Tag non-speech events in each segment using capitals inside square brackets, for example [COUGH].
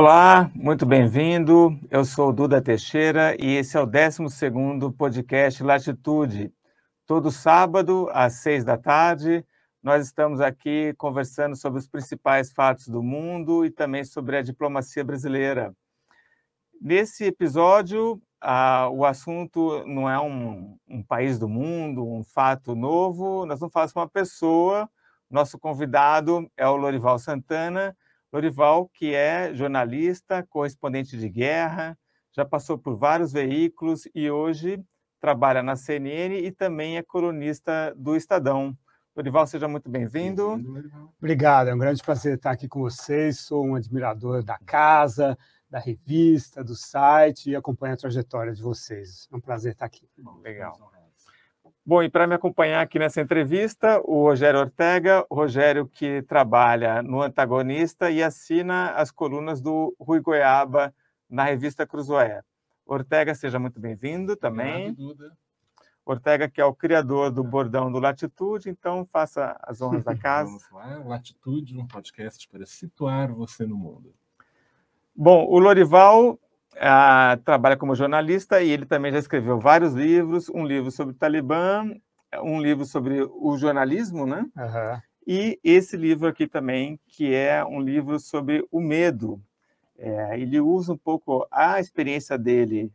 Olá, muito bem-vindo. Eu sou Duda Teixeira e esse é o 12 podcast Latitude. Todo sábado, às seis da tarde, nós estamos aqui conversando sobre os principais fatos do mundo e também sobre a diplomacia brasileira. Nesse episódio, ah, o assunto não é um, um, país do mundo, um fato novo, nós vamos falar sobre uma pessoa. Nosso convidado é o Lorival Santana. Lorival, que é jornalista, correspondente de guerra, já passou por vários veículos e hoje trabalha na CNN e também é colunista do Estadão. Lorival, seja muito bem-vindo. Bem Obrigado, é um grande prazer estar aqui com vocês. Sou um admirador da casa, da revista, do site e acompanho a trajetória de vocês. É um prazer estar aqui. Legal. Bom, e para me acompanhar aqui nessa entrevista, o Rogério Ortega, o Rogério que trabalha no Antagonista e assina as colunas do Rui Goiaba na revista Cruzoé. Ortega, seja muito bem-vindo também. Obrigado, Ortega, que é o criador do bordão do Latitude, então faça as honras da [LAUGHS] casa. Vamos lá, Latitude, um podcast para situar você no mundo. Bom, o Lorival ah, trabalha como jornalista e ele também já escreveu vários livros, um livro sobre o Talibã, um livro sobre o jornalismo, né? Uhum. E esse livro aqui também, que é um livro sobre o medo. É, ele usa um pouco a experiência dele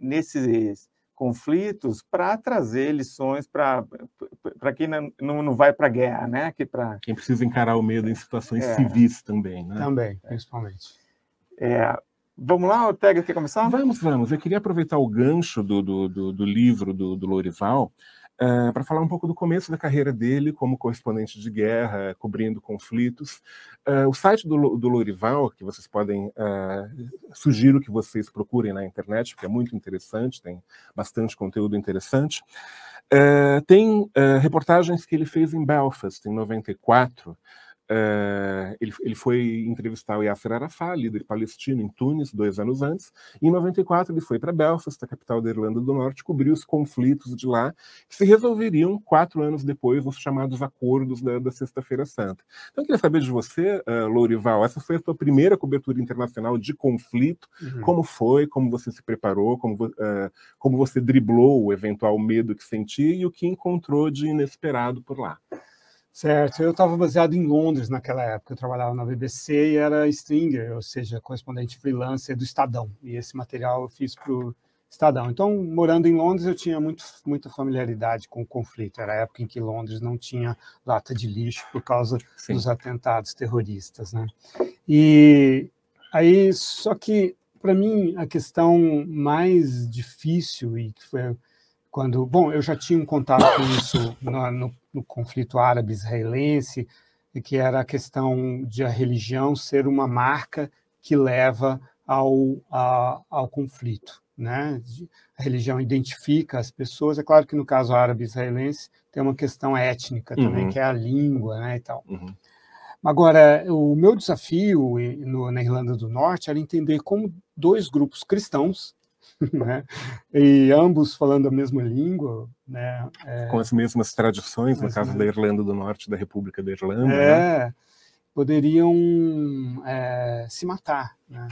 nesses conflitos para trazer lições para quem não, não vai para a guerra, né? Que pra... Quem precisa encarar o medo em situações é. civis também, né? Também, principalmente. É, vamos lá, Ortega, quer começar? Vamos, vamos. Eu queria aproveitar o gancho do, do, do, do livro do, do Lorival uh, é, para falar um pouco do começo da carreira dele como correspondente de guerra, cobrindo conflitos. Uh, o site do, do Lorival, que vocês podem, uh, sugiro que vocês procurem na internet, porque é muito interessante, tem bastante conteúdo interessante. Tem reportagens que ele fez em Belfast, em 94, Uh, ele, ele, foi entrevistar o Yasser Arafat, líder palestino, em Tunis, dois anos antes. E em 94 ele foi para Belfast, a capital da Irlanda do Norte, cobrir os conflitos de lá, que se resolveriam quatro anos depois nos chamados Acordos da, da Sexta-feira Santa. Então eu queria saber de você, uh, Lourival, essa foi a sua primeira cobertura internacional de conflito. Uhum. Como foi? Como você se preparou? Como, uh, como você driblou o eventual medo que sentia e o que encontrou de inesperado por lá? Certo, eu estava baseado em Londres naquela época, eu trabalhava na BBC e era stringer, ou seja, correspondente freelancer do Estadão, e esse material eu fiz para o Estadão. Então, morando em Londres, eu tinha muito, muita familiaridade com o conflito, era a época em que Londres não tinha lata de lixo por causa Sim. dos atentados terroristas, né? E aí, só que, para mim, a questão mais difícil, e que foi quando, bom, eu já tinha um contato com isso no, no, no conflito árabe-israelense, que era a questão de a religião ser uma marca que leva ao, a, ao conflito. Né? A religião identifica as pessoas. É claro que no caso árabe-israelense tem uma questão étnica também, uhum. que é a língua né, e tal. Uhum. Agora, o meu desafio no, na Irlanda do Norte era entender como dois grupos cristãos [LAUGHS] né? E ambos falando a mesma língua, né? É... Com as mesmas tradições, no caso da Irlanda do Norte, da República da Irlanda. É, né? poderiam é, se matar, né?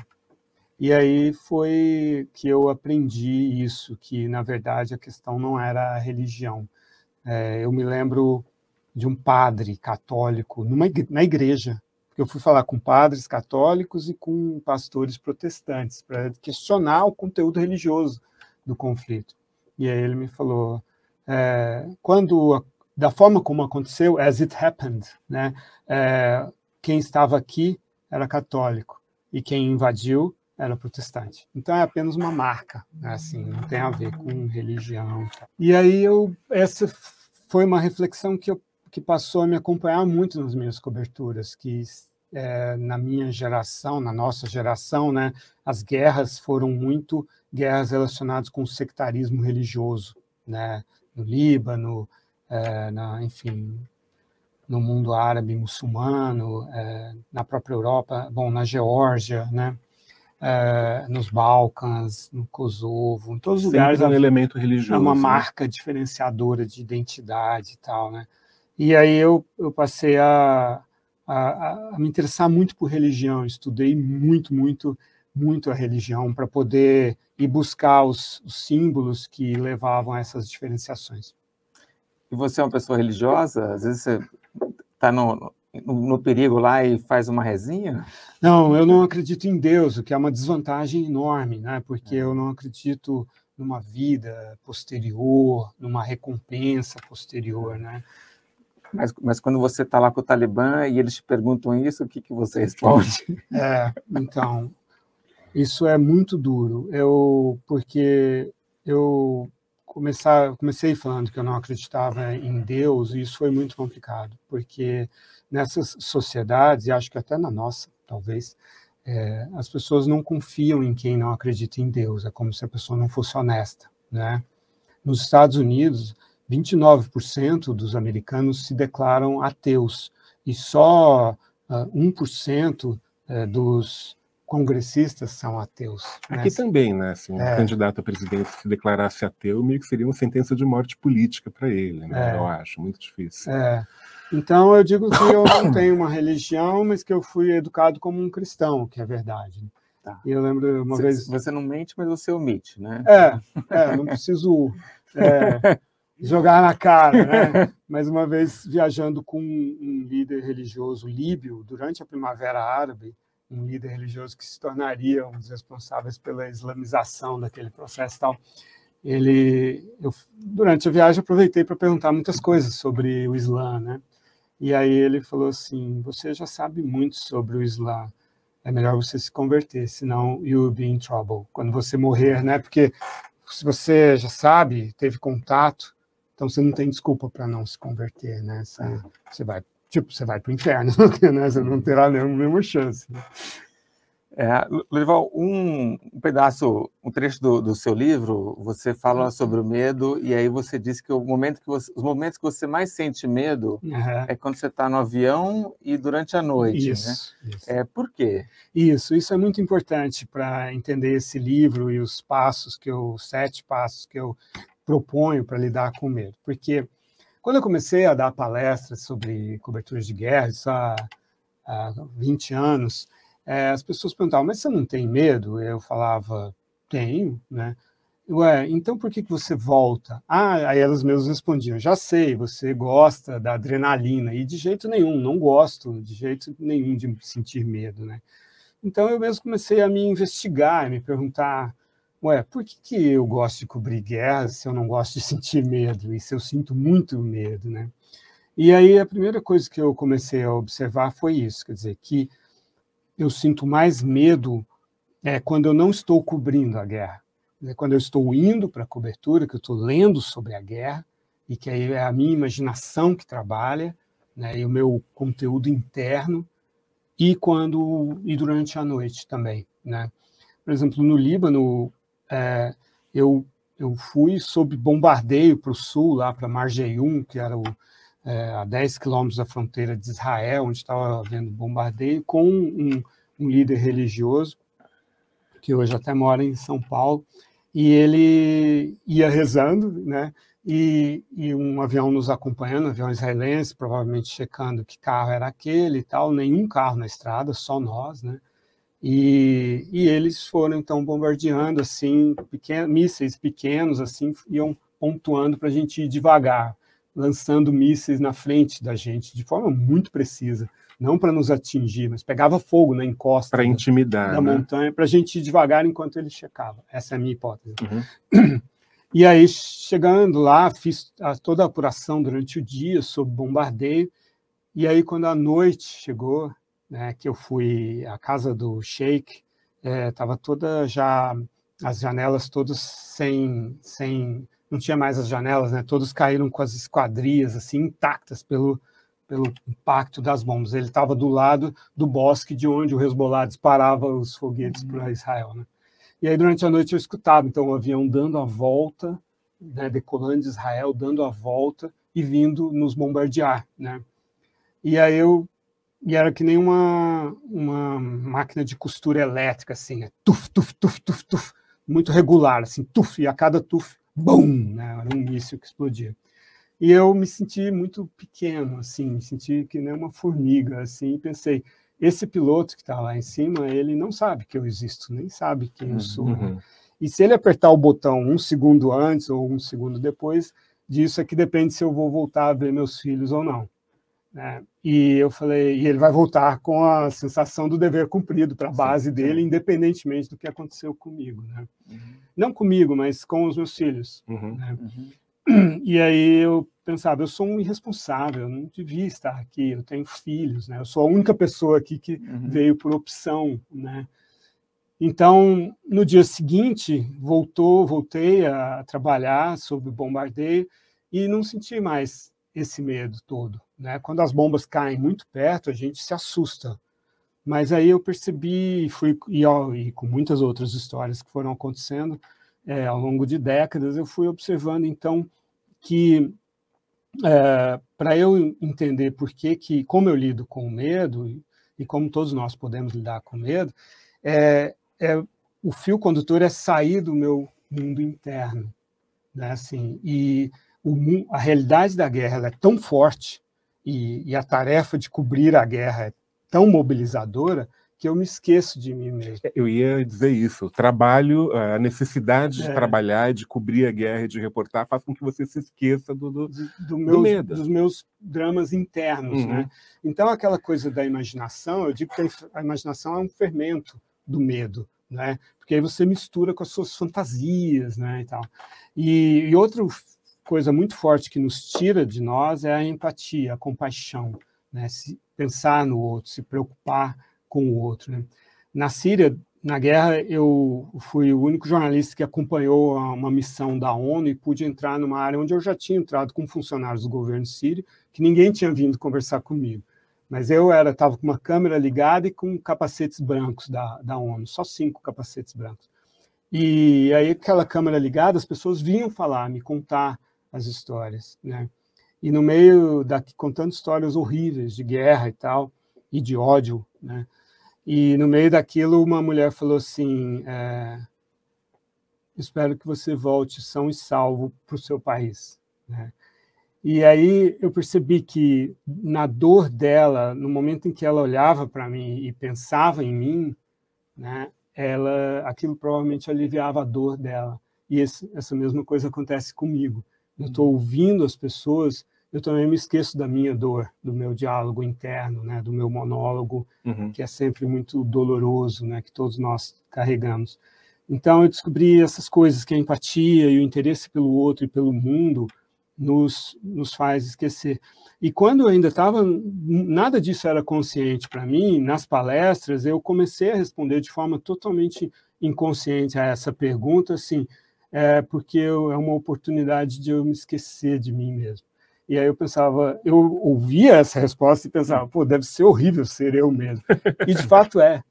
E aí foi que eu aprendi isso, que na verdade a questão não era a religião. É, eu me lembro de um padre católico numa, na igreja eu fui falar com padres católicos e com pastores protestantes para questionar o conteúdo religioso do conflito. E aí ele me falou, é, quando da forma como aconteceu, as it happened, né? É, quem estava aqui era católico e quem invadiu era protestante. Então é apenas uma marca, né? assim, não tem a ver com religião. E aí eu essa foi uma reflexão que eu que passou a me acompanhar muito nas minhas coberturas, que é, na minha geração, na nossa geração, né, as guerras foram muito guerras relacionadas com o sectarismo religioso, né, no Líbano, é, na, enfim, no mundo árabe muçulmano, é, na própria Europa, bom, na Geórgia, né, nos Balcãs, no Kosovo, em todos os lugares. Um elemento religioso. É uma né? marca diferenciadora de identidade e tal, né. E aí eu, eu passei a a, a me interessar muito por religião. Estudei muito, muito, muito a religião para poder ir buscar os, os símbolos que levavam a essas diferenciações. E você é uma pessoa religiosa? Às vezes você está no, no, perigo lá e faz uma resinha? Não, eu não acredito em Deus, o que é uma desvantagem enorme, né? Porque é. eu não acredito numa vida posterior, numa recompensa posterior, né? Mas, mas quando você está lá com o Talibã e eles te perguntam isso, o que, que você responde? É, então, isso é muito duro. Eu, porque eu começar, comecei falando que eu não acreditava em Deus, e isso foi muito complicado, porque nessas sociedades, e acho que até na nossa, talvez, é, as pessoas não confiam em quem não acredita em Deus, é como se a pessoa não fosse honesta. Né? Nos Estados Unidos, 29% dos americanos se declaram ateus, e só uh, ah, 1% é, dos congressistas são ateus. Né? Aqui também, né? Se um é. candidato a presidente se declarasse ateu, meio que seria uma sentença de morte política para ele, né? É. Eu acho, muito difícil. É. Então, eu digo que eu não tenho uma religião, mas que eu fui educado como um cristão, que é verdade. Tá. E eu lembro uma você, vez... Você não mente, mas você omite, né? É, é não preciso é, jogar na cara, né? [LAUGHS] Mas uma vez viajando com um líder religioso líbio, durante a Primavera Árabe, um líder religioso que se tornaria um dos responsáveis pela islamização daquele processo e tal. Ele, eu, durante a viagem, aproveitei para perguntar muitas coisas sobre o Islã, né? E aí ele falou assim: Você já sabe muito sobre o Islã, é melhor você se converter, senão you'll be in trouble. Quando você morrer, né? Porque se você já sabe, teve contato, então você não tem desculpa para não se converter, né? Você, você vai tipo, você vai para o inferno, [LAUGHS] né? você não terá nenhuma chance. Né? É, Lorival, um, um, pedaço, um trecho do, do, seu livro, você fala uhum. sobre o medo e aí você disse que o momento que você, os momentos que você mais sente medo uhum. é quando você está no avião e durante a noite, isso, né? Isso. É por quê? Isso, isso é muito importante para entender esse livro e os passos que eu, sete passos que eu proponho para lidar com medo, porque quando eu comecei a dar palestras sobre coberturas de guerra, isso há, há 20 anos, é, as pessoas perguntavam, mas você não tem medo? Eu falava, tenho, né? Ué, então por que, que você volta? Ah, aí elas mesmas respondiam, já sei, você gosta da adrenalina, e de jeito nenhum, não gosto de jeito nenhum de sentir medo, né? Então eu mesmo comecei a me investigar, me perguntar, ué, por que, que eu gosto de cobrir guerras se eu não gosto de [LAUGHS] sentir medo? E se eu sinto muito medo, né? E aí a primeira coisa que eu comecei a observar foi isso, quer dizer, que eu sinto mais medo é, quando eu não estou cobrindo a guerra. Quando eu estou indo para a cobertura, que eu estou lendo sobre a guerra, e que aí é a minha imaginação que trabalha, né, e o meu conteúdo interno, e quando e durante a noite também, né? Por exemplo, no Líbano, é, eu, eu fui sob bombardeio para o sul, lá para Marjeium, que era o, é, a 10 quilômetros da fronteira de Israel, onde estava havendo bombardeio, com um, um líder religioso, que hoje até mora em São Paulo, e ele ia rezando, né? E, e, um avião nos acompanhando, um avião israelense, provavelmente checando que carro era aquele e tal, nenhum carro na estrada, só nós, né? E, e eles foram então bombardeando assim, pequenos, mísseis pequenos assim, iam pontuando para a gente ir devagar, lançando mísseis na frente da gente de forma muito precisa, não para nos atingir, mas pegava fogo na encosta para intimidar da, né? montanha para a gente ir devagar enquanto ele checava. Essa é a minha hipótese. Uhum. [CLEARS THROAT] E aí chegando lá, fiz toda a apuração durante o dia sobre bombardeio. E aí quando a noite chegou, né, que eu fui à casa do Sheik, estava é, toda já as janelas todas sem sem não tinha mais as janelas, né? Todos caíram com as esquadrias assim intactas pelo pelo impacto das bombas. Ele estava do lado do bosque de onde o Hezbollah disparava os foguetes para uhum. Israel, né? E aí durante a noite eu escutava então o avião dando a volta, né, decolando de Israel, dando a volta e vindo nos bombardear, né? E aí eu e era que nem uma, uma máquina de costura elétrica, assim, né? tuf, tuf, tuf, tuf, tuf, muito regular, assim, tuf, e a cada tuf, bum, né? Era um míssil que explodia. E eu me senti muito pequeno, assim, me senti que nem uma formiga, assim, e pensei, esse piloto que está lá em cima, ele não sabe que eu existo, nem sabe quem eu sou. Né? Uhum. E se ele apertar o botão um segundo antes ou um segundo depois, disso é que depende se eu vou voltar a ver meus filhos ou não. Né? E eu falei, e ele vai voltar com a sensação do dever cumprido para a base dele, independentemente do que aconteceu comigo. Né? Uhum. Não comigo, mas com os meus filhos. Uhum. Né? Uhum. E aí eu pensava, eu sou um irresponsável, eu não devia estar aqui, eu tenho filhos, né? Eu sou a única pessoa aqui que uhum. veio por opção, né? Então, no dia seguinte, voltou, voltei a trabalhar sobre o bombardeio e não senti mais esse medo todo, né? Quando as bombas caem muito perto, a gente se assusta. Mas aí eu percebi, fui e, ó, e com muitas outras histórias que foram acontecendo é, ao longo de décadas, eu fui observando então que é, para eu entender por que, que, como eu lido com o medo, e como todos nós podemos lidar com medo, é, é, o fio condutor é sair do meu mundo interno. Né? Assim, e o, a realidade da guerra é tão forte e, e a tarefa de cobrir a guerra é tão mobilizadora que eu me esqueço de mim mesmo. Eu ia dizer isso. O trabalho, a necessidade de é. trabalhar, de cobrir a guerra e de reportar, faz com que você se esqueça do, do, do, do meus, medo. dos meus dramas internos. Uhum. Né? Então, aquela coisa da imaginação, eu digo que a imaginação é um fermento do medo, né? porque aí você mistura com as suas fantasias né? e tal. E, e outra coisa muito forte que nos tira de nós é a empatia, a compaixão. Né? Se pensar no outro, se preocupar com o outro. Né? Na Síria, na guerra, eu fui o único jornalista que acompanhou uma missão da ONU e pude entrar numa área onde eu já tinha entrado com funcionários do governo sírio, que ninguém tinha vindo conversar comigo. Mas eu era estava com uma câmera ligada e com capacetes brancos da, da ONU, só cinco capacetes brancos. E aí, aquela câmera ligada, as pessoas vinham falar, me contar as histórias, né? E no meio da contando histórias horríveis de guerra e tal, e de ódio, né? E no meio daquilo, uma mulher falou assim: é, Espero que você volte são e salvo para o seu país. Né? E aí eu percebi que na dor dela, no momento em que ela olhava para mim e pensava em mim, né, ela, aquilo provavelmente aliviava a dor dela. E esse, essa mesma coisa acontece comigo. Eu estou ouvindo as pessoas eu também me esqueço da minha dor, do meu diálogo interno, né, do meu monólogo, uhum. que é sempre muito doloroso, né, que todos nós carregamos. Então eu descobri essas coisas que a empatia e o interesse pelo outro e pelo mundo nos, nos faz esquecer. E quando eu ainda estava, nada disso era consciente para mim, nas palestras eu comecei a responder de forma totalmente inconsciente a essa pergunta, assim, é porque eu, é uma oportunidade de eu me esquecer de mim mesmo. E aí eu pensava, eu ouvia essa resposta e pensava, pô, deve ser horrível ser eu mesmo. E de fato é.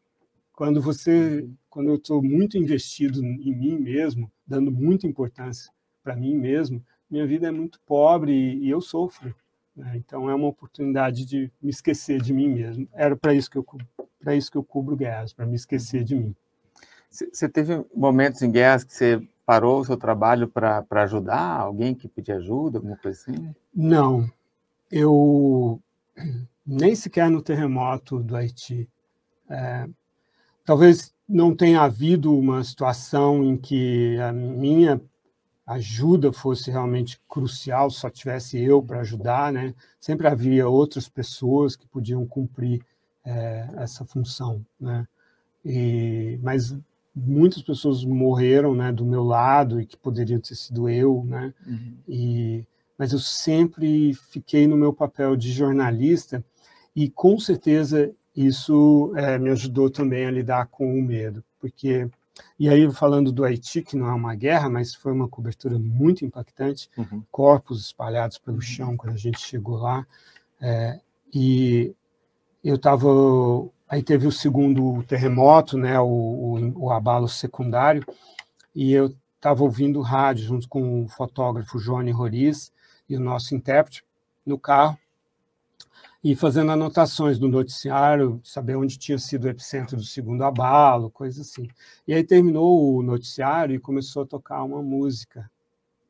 Quando você, quando eu estou muito investido em mim mesmo, dando muita importância para mim mesmo, minha vida é muito pobre e, e eu sofro. Né? Então é uma oportunidade de me esquecer de mim mesmo. Era para isso que eu para isso que eu cubro guerras, para me esquecer de mim. Você teve momentos em guerras que você parou o seu trabalho para ajudar alguém que pedia ajuda, alguma coisa assim? Não, eu nem sequer no terremoto do Haiti. É, talvez não tenha havido uma situação em que a minha ajuda fosse realmente crucial, só tivesse eu para ajudar, né? Sempre havia outras pessoas que podiam cumprir é, essa função, né? E, mas muitas pessoas morreram, né, do meu lado e que poderiam ter sido eu, né? Uhum. E mas eu sempre fiquei no meu papel de jornalista e com certeza isso é, me ajudou também a lidar com o medo, porque e aí falando do Haiti que não é uma guerra, mas foi uma cobertura muito impactante, uhum. corpos espalhados pelo chão quando a gente chegou lá é, e eu estava Aí teve o segundo terremoto, né, o, o, o abalo secundário, e eu estava ouvindo rádio junto com o fotógrafo Johnny Roriz e o nosso intérprete no carro, e fazendo anotações do noticiário, saber onde tinha sido o epicentro do segundo abalo, coisa assim. E aí terminou o noticiário e começou a tocar uma música,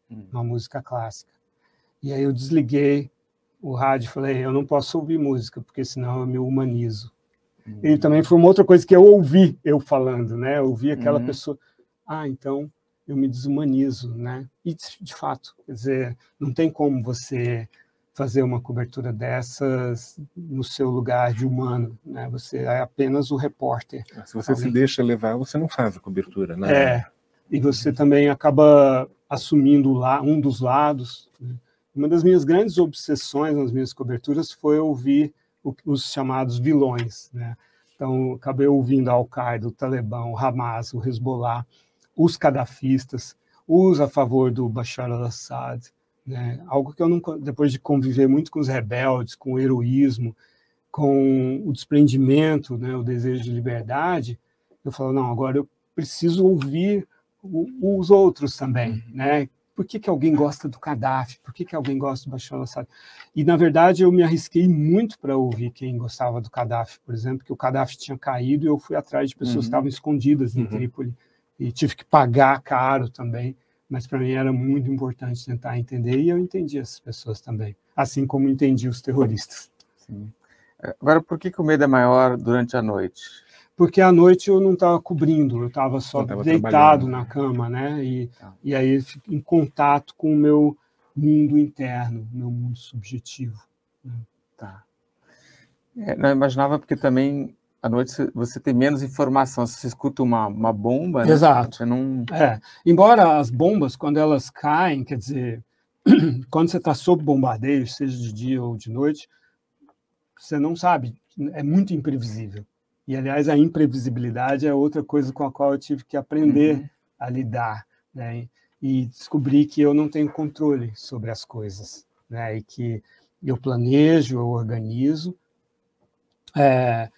hum. uma música clássica. E aí eu desliguei o rádio e falei, eu não posso ouvir música, porque senão eu me humanizo. Uhum. E também foi uma outra coisa que eu ouvi eu falando, né? Eu ouvi aquela uhum. pessoa, ah, então eu me desumanizo, né? E de fato, quer dizer, não tem como você fazer uma cobertura dessas no seu lugar de humano, né? Você é apenas o repórter. Se você se deixa levar, você não faz a cobertura, né? É. E você também acaba assumindo lá um dos lados. Né? Uma das minhas grandes obsessões nas minhas coberturas foi ouvir os chamados vilões, né? Então, acabei ouvindo a Al-Qaeda, o Talibã, o Hamas, o Hezbollah, os cadafistas, os a favor do Bashar al-Assad, né? Algo que eu nunca, depois de conviver muito com os rebeldes, com o heroísmo, com o desprendimento, né, o desejo de liberdade, eu falo, não, agora eu preciso ouvir os outros também, uhum. né? Por que, que alguém gosta do Gaddafi? Por que, que alguém gosta do Bashar al-Assad? E, na verdade, eu me arrisquei muito para ouvir quem gostava do Gaddafi, por exemplo, que o Gaddafi tinha caído e eu fui atrás de pessoas uhum. que estavam escondidas em uhum. Trípoli e tive que pagar caro também, mas para mim era muito importante tentar entender e eu entendi essas pessoas também, assim como entendi os terroristas. Sim. Agora, por que, que o medo é maior durante a noite? Porque à noite eu não estava cobrindo, eu estava só deitado na cama, né? E, tá. e aí em contato com o meu mundo interno, meu mundo subjetivo. Né? Tá. É, não, eu imaginava porque também à noite você tem menos informação. Se você escuta uma, uma bomba, né? Exato. Você não... É. Embora as bombas, quando elas caem, quer dizer, [CLEARS THROAT] quando você está sob bombardeio, seja de dia ou de noite, você não sabe, é muito imprevisível. E, aliás, a imprevisibilidade é outra coisa com a qual eu tive que aprender uhum. a lidar, né? E descobri que eu não tenho controle sobre as coisas, né? E que eu planejo, eu organizo é,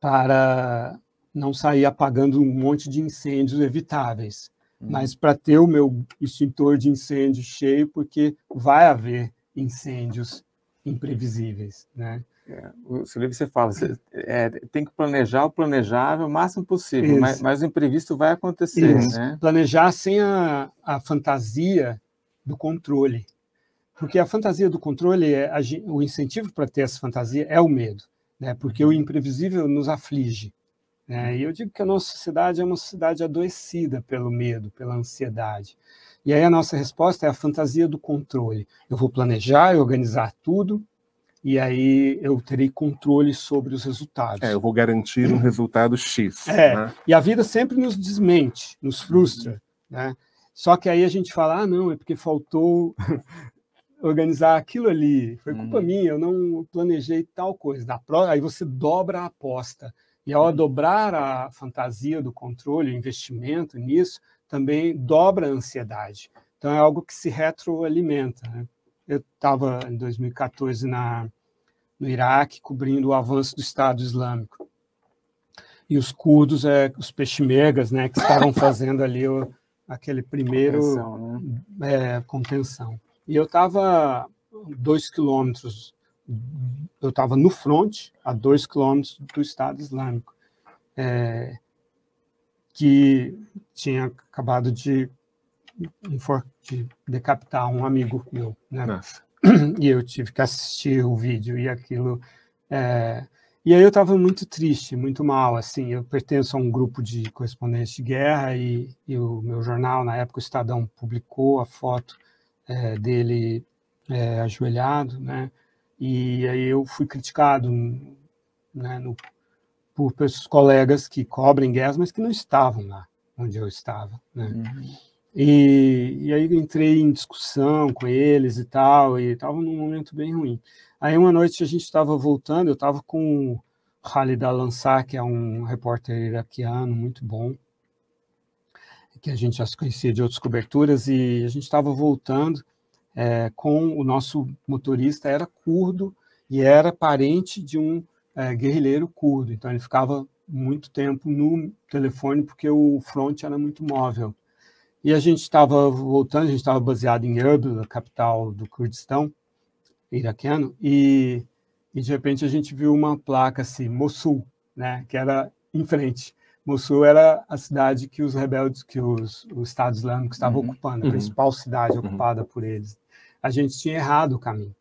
para não sair apagando um monte de incêndios evitáveis, uhum. mas para ter o meu extintor de incêndio cheio, porque vai haver incêndios imprevisíveis, né? É, o seu livro você fala, você, é, tem que planejar o planejável o máximo possível, mas, mas, o imprevisto vai acontecer. Né? Planejar sem a, a fantasia do controle. Porque a fantasia do controle, é a, o incentivo para ter essa fantasia é o medo, né? porque o imprevisível nos aflige. Né? E eu digo que a nossa sociedade é uma sociedade adoecida pelo medo, pela ansiedade. E aí a nossa resposta é a fantasia do controle. Eu vou planejar, organizar tudo, e aí eu terei controle sobre os resultados. É, eu vou garantir um resultado X. É, né? e a vida sempre nos desmente, nos frustra, uhum. né? Só que aí a gente fala, ah, não, é porque faltou [LAUGHS] organizar aquilo ali, foi culpa uhum. minha, eu não planejei tal coisa. Na prova, aí você dobra a aposta. E ao uhum. dobrar a fantasia do controle, o investimento nisso, também dobra a ansiedade. Então é algo que se retroalimenta, né? Eu estava em 2014 na, no Iraque cobrindo o avanço do Estado Islâmico. E os curdos, é, os peshmergas, né, que estavam [LAUGHS] fazendo ali o, aquele primeiro contenção, né? é, contenção. E eu estava dois quilômetros, eu estava no front, a dois quilômetros do Estado Islâmico, é, que tinha acabado de de decapitar um amigo meu, né? Nossa. E eu tive que assistir o vídeo e aquilo. É... E aí eu estava muito triste, muito mal, assim. Eu pertenço a um grupo de correspondentes de guerra e, e o meu jornal, na época, o Estadão, publicou a foto é, dele é, ajoelhado, né? E aí eu fui criticado né, no, por colegas que cobrem guerras, mas que não estavam lá onde eu estava, né? Uhum. E, e aí entrei em discussão com eles e tal, e estava num momento bem ruim. Aí uma noite a gente estava voltando, eu estava com o Khalid Al-Ansar, que é um repórter iraquiano muito bom, que a gente já se conhecia de outras coberturas, e a gente estava voltando é, com o nosso motorista, era curdo e era parente de um é, guerrilheiro curdo, então ele ficava muito tempo no telefone porque o front era muito móvel. E a gente estava voltando, a gente estava baseado em Erbil, a capital do Kurdistão iraquiano, e, e, de repente a gente viu uma placa assim, Mossul, né, que era em frente. Mossul era a cidade que os rebeldes, que os, o Estado Islâmico estava uhum, ocupando, a uhum. principal cidade uhum. ocupada por eles. a gente tinha errado o caminho.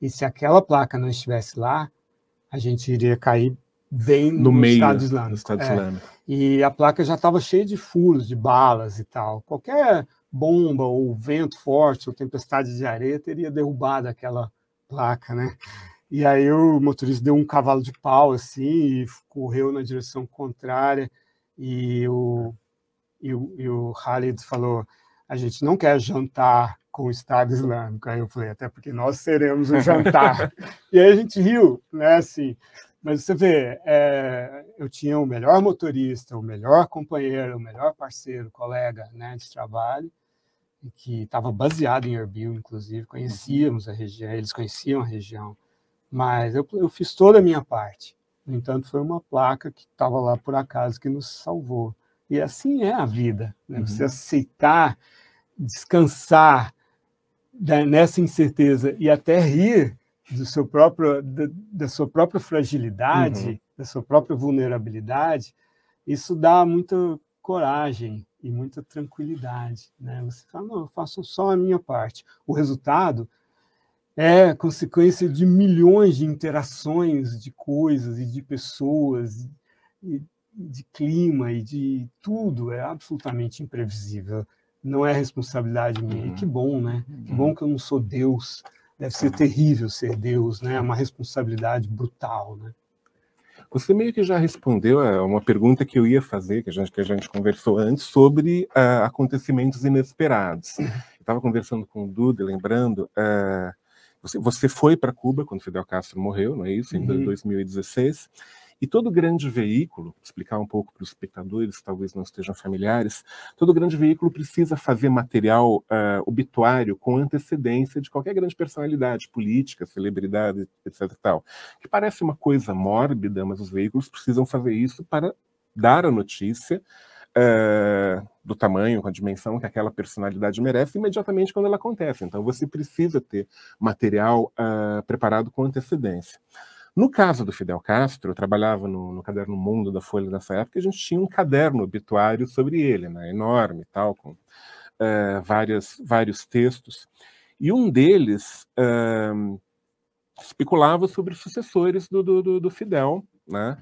E se aquela placa não estivesse lá, a gente iria cair bem no, no meio Estado Islâmico. do Estado É. Islâmico. E a placa já estava cheia de furos, de balas e tal. Qualquer bomba ou vento forte ou tempestade de areia teria derrubado aquela placa, né? E aí o motorista deu um cavalo de pau assim e correu na direção contrária e o e o, e o Khalid falou: a gente não quer jantar com o Estado Islâmico. Aí eu falei: até porque nós seremos o jantar. [LAUGHS] e aí a gente riu, né? Assim, mas você vê, é, eu tinha o melhor motorista, o melhor companheiro, o melhor parceiro, colega né, de trabalho, que estava baseado em Erbil, inclusive, conhecíamos a região, eles conheciam a região, mas eu, eu fiz toda a minha parte. No entanto, foi uma placa que estava lá por acaso que nos salvou. E assim é a vida, né? Uhum. você aceitar, descansar da- nessa incerteza e até rir do seu próprio, da, da sua própria fragilidade, Uhum. da sua própria vulnerabilidade, isso dá muita coragem e muita tranquilidade. Né? Você fala, não, eu faço só a minha parte. O resultado é consequência de milhões de interações de coisas e de pessoas, e de clima e de tudo, é absolutamente imprevisível. Não é responsabilidade minha. E que bom, né? Que bom que eu não sou Deus. Deve ser terrível ser Deus, né? É uma responsabilidade brutal, né? Você meio que já respondeu a uma pergunta que eu ia fazer, que a gente, que a gente conversou antes, sobre ah, acontecimentos inesperados. Eu estava conversando com o Duda, lembrando, ah, você, você foi para Cuba quando Fidel Castro morreu, não é isso? Em Uhum. 2016. E todo grande veículo, explicar um pouco para os espectadores, que talvez não estejam familiares, todo grande veículo precisa fazer material ah, obituário com antecedência de qualquer grande personalidade política, celebridade, etc. Tal que parece uma coisa mórbida, mas os veículos precisam fazer isso para dar a notícia eh, do tamanho, com a dimensão que aquela personalidade merece imediatamente quando ela acontece. Então você precisa ter material ah, preparado com antecedência. No caso do Fidel Castro, eu trabalhava no, no caderno Mundo da Folha nessa época, a gente tinha um caderno obituário sobre ele, né, enorme e tal, com eh, várias, vários textos. E um deles ah, especulava sobre os sucessores do, do, do, Fidel, né?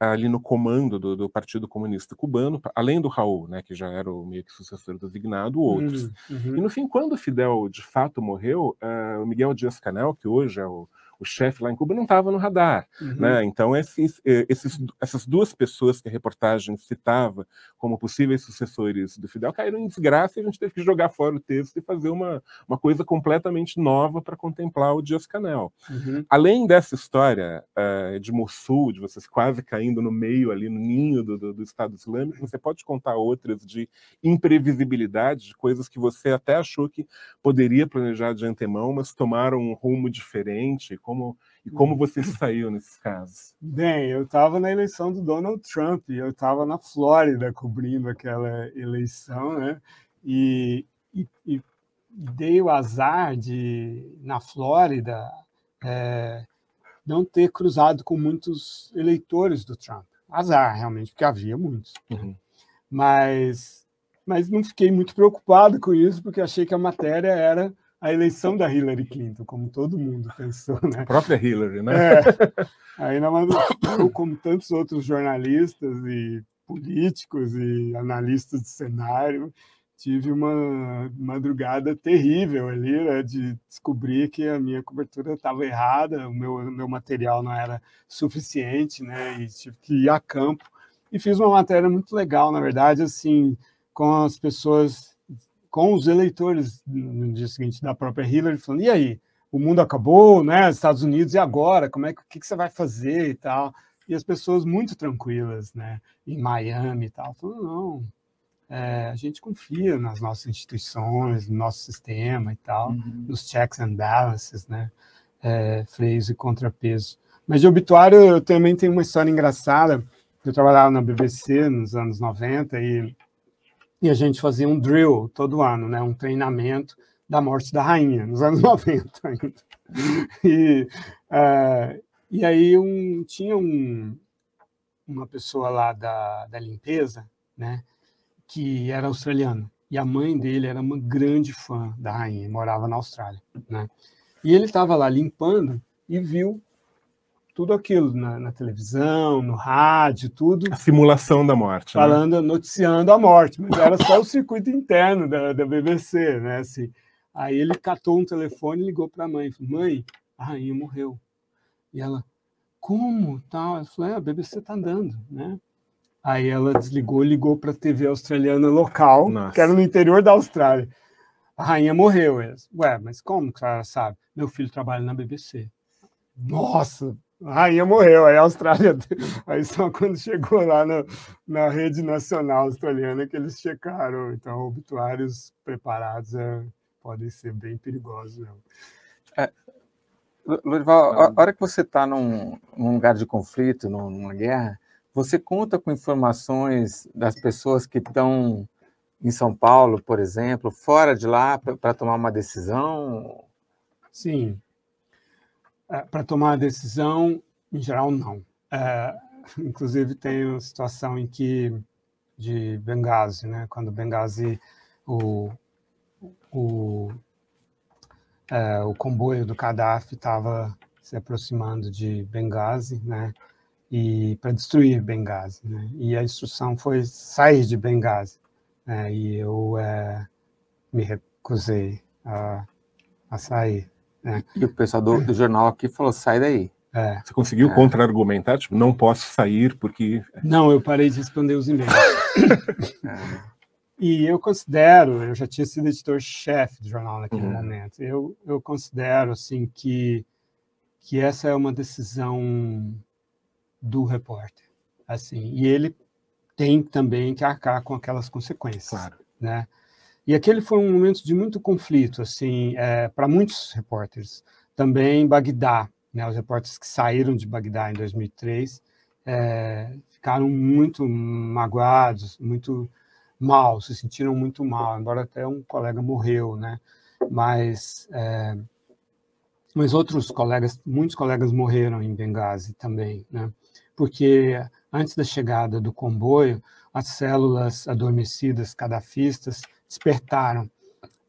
ali no comando do, do Partido Comunista Cubano, além do Raul, né, que já era o meio que sucessor designado, outros. Hum, uhum. E no fim, quando o Fidel de fato morreu, uh, o Miguel Dias-Canel, que hoje é o, o chefe lá em Cuba, não estava no radar. Uhum. Né? Então, esses, esses, essas duas pessoas que a reportagem citava como possíveis sucessores do Fidel caíram em desgraça e a gente teve que jogar fora o texto e fazer uma, uma coisa completamente nova para contemplar o Dias-Canel. Uhum. Além dessa história uh, de Mossul, de vocês quase caindo no meio ali, no ninho do, do, do, Estado Islâmico, você pode contar outras de imprevisibilidade, de coisas que você até achou que poderia planejar de antemão, mas tomaram um rumo diferente. Como, e como você [LAUGHS] saiu nesses casos? Bem, eu estava na eleição do Donald Trump, eu estava na Flórida cobrindo aquela eleição, né? E, e, e dei o azar de, na Flórida, é, não ter cruzado com muitos eleitores do Trump. Azar, realmente, porque havia muitos. Uhum. Mas, mas não fiquei muito preocupado com isso, porque achei que a matéria era a eleição da Hillary Clinton, como todo mundo pensou, né? A própria Hillary, né? É. [LAUGHS] Aí, eu, como tantos outros jornalistas e políticos e analistas de cenário, tive uma madrugada terrível ali, né, de descobrir que a minha cobertura estava errada, o meu, meu material não era suficiente, né, e tive que ir a campo. E fiz uma matéria muito legal, na verdade, assim, com as pessoas, com os eleitores no dia seguinte da própria Hillary, falando, e aí, o mundo acabou, né, Estados Unidos, e agora? Como é que, que, que você vai fazer e tal? E as pessoas muito tranquilas, né, em Miami e tal, falando, não, é, a gente confia nas nossas instituições, no nosso sistema e tal, uhum. nos checks and balances, né? É, freios e contrapeso. Mas de obituário eu também tenho uma história engraçada. Eu trabalhava na BBC nos anos 90 e, e a gente fazia um drill todo ano, né? Um treinamento da morte da rainha, nos anos [LAUGHS] 90 ainda. E, uh, e aí um, tinha um, uma pessoa lá da, da limpeza, né? que era australiano. e a mãe dele era uma grande fã da rainha, morava na Austrália, né? E ele estava lá limpando e viu tudo aquilo na, na, televisão, no rádio, tudo. A simulação da morte. Né? Falando, né? noticiando a morte, mas era só o circuito interno da, da BBC, né? Assim, aí ele catou um telefone e ligou para a mãe. Falou, mãe, a rainha morreu. E ela, como? Tal. Ela falou, é, a BBC está andando, né? Aí ela desligou e ligou para a TV australiana local, Nossa. que era no interior da Austrália. A rainha morreu. Eles, Ué, mas como que ela sabe? Meu filho trabalha na BBC. Nossa, a rainha morreu, aí a Austrália. [LAUGHS] Aí só quando chegou lá na, na rede nacional australiana que eles checaram. Então, obituários preparados é, podem ser bem perigosos. É, Lorival, a hora que você está num, num, lugar de conflito, numa guerra, você conta com informações das pessoas que estão em São Paulo, por exemplo, fora de lá, para tomar uma decisão? Sim, é, para tomar a decisão, em geral, não. É, inclusive, tem uma situação em que, de Benghazi, né, quando Benghazi, o, o, é, o comboio do Gaddafi estava se aproximando de Benghazi, né, e para destruir Benghazi, né, e a instrução foi sair de Benghazi, né, e eu me recusei a, a sair. É. E o pessoal do, do, jornal aqui falou: sai daí. É. Você conseguiu é. contra-argumentar? Tipo, não posso sair porque. Não, eu parei de responder os e-mails. [LAUGHS] É. E eu considero, eu já tinha sido editor-chefe do jornal naquele uhum. momento, eu, eu considero assim que, que essa é uma decisão do repórter. assim E ele tem também que arcar com aquelas consequências. Claro. Né? E aquele foi um momento de muito conflito, assim, é, para muitos repórteres. Também Bagdá, né, os repórteres que saíram de Bagdá em 2003 é, ficaram muito magoados, muito mal, se sentiram muito mal, embora até um colega morreu, né? Mas, é, mas outros colegas, muitos colegas morreram em Benghazi também, né? Porque antes da chegada do comboio, as células adormecidas cadafistas despertaram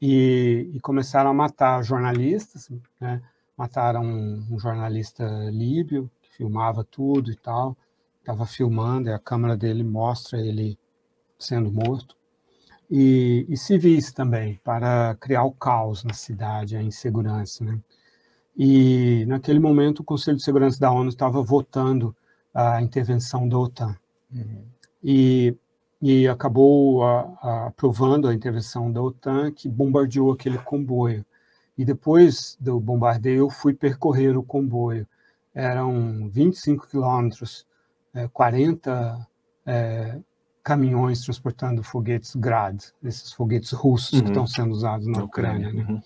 e, e começaram a matar jornalistas, né? Mataram um, um, jornalista líbio que filmava tudo e tal, estava filmando, e a câmera dele mostra ele sendo morto. E, e, civis também, para criar o caos na cidade, a insegurança. Né? E naquele momento o Conselho de Segurança da ONU estava votando a intervenção da OTAN. Uhum. E e acabou a, a, aprovando a intervenção da OTAN, que bombardeou aquele comboio. E depois do bombardeio, eu fui percorrer o comboio. Eram 25 quilômetros, é, 40 é, caminhões transportando foguetes Grad, esses foguetes russos uhum. que estão sendo usados na, na Ucrânia. Ucrânia. Né? Uhum.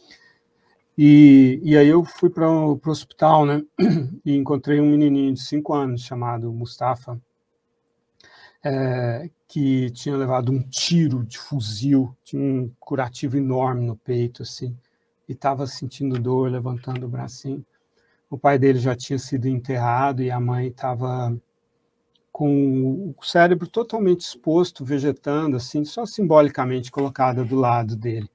E, e aí eu fui para o hospital, né? [CLEARS THROAT] E encontrei um menininho de 5 anos chamado Mustafa, é, que tinha levado um tiro de fuzil, tinha um curativo enorme no peito, assim, e estava sentindo dor, levantando o bracinho. O pai dele já tinha sido enterrado e a mãe estava com o cérebro totalmente exposto, vegetando, assim, só simbolicamente colocada do lado dele.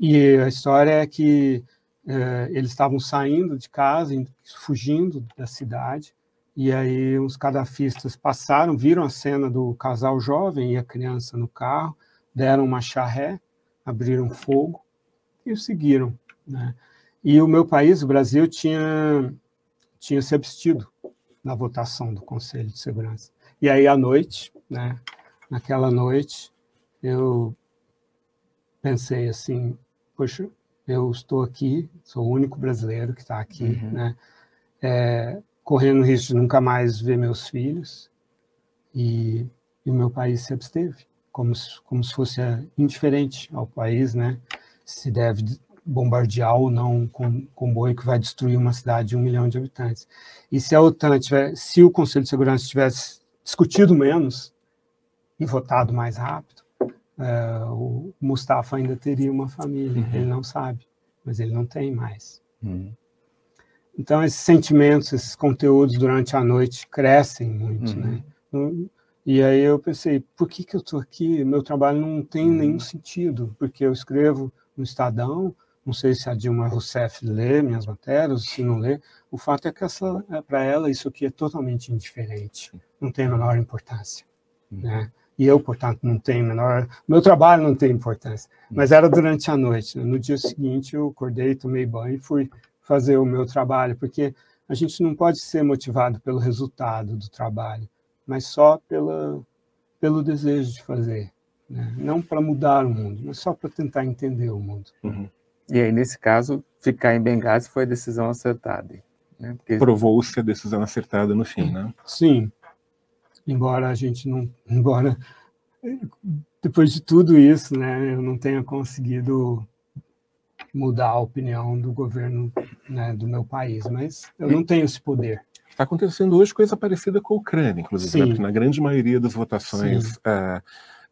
E a história é que é, eles estavam saindo de casa, fugindo da cidade, e aí os cadafistas passaram, viram a cena do casal jovem e a criança no carro, deram uma charré, abriram fogo e o seguiram. Né? E o meu país, o Brasil, tinha, tinha se abstido na votação do Conselho de Segurança. E aí, à noite, né, naquela noite, eu pensei assim, poxa, eu estou aqui, sou o único brasileiro que está aqui, uhum. né? É, correndo o risco de nunca mais ver meus filhos, e, e o meu país se absteve, como se, como se fosse é, indiferente ao país, né? Se deve bombardear ou não um comboio que vai destruir uma cidade de um milhão de habitantes. E se a OTAN tiver, se o Conselho de Segurança tivesse discutido menos e votado mais rápido, é, o Mustafa ainda teria uma família. Uhum. Ele não sabe, mas ele não tem mais. Uhum. Então, esses sentimentos, esses conteúdos durante a noite crescem muito, uhum. né? E aí eu pensei, por que, que eu estou aqui? Meu trabalho não tem uhum. nenhum sentido, porque eu escrevo no Estadão, não sei se a Dilma Rousseff lê minhas matérias, se não lê. O fato é que é, para ela isso aqui é totalmente indiferente, não tem a menor importância. Uhum. Né? E eu, portanto, não tenho menor. Meu trabalho não tem importância. Uhum. Mas era durante a noite. Né? No dia seguinte, eu acordei, tomei banho e fui fazer o meu trabalho, porque a gente não pode ser motivado pelo resultado do trabalho mas só pela, pelo desejo de fazer. Né? Não para mudar o mundo, mas só para tentar entender o mundo. Uhum. E aí, nesse caso, ficar em Benghazi foi a decisão acertada. Né? Porque... Provou-se a decisão acertada no fim, né? Sim. Embora a gente não. Embora depois de tudo isso, né, eu não tenha conseguido mudar a opinião do governo né, do meu país, mas eu não tenho esse poder. Está acontecendo hoje coisa parecida com a Ucrânia, inclusive, né? porque na grande maioria das votações uh,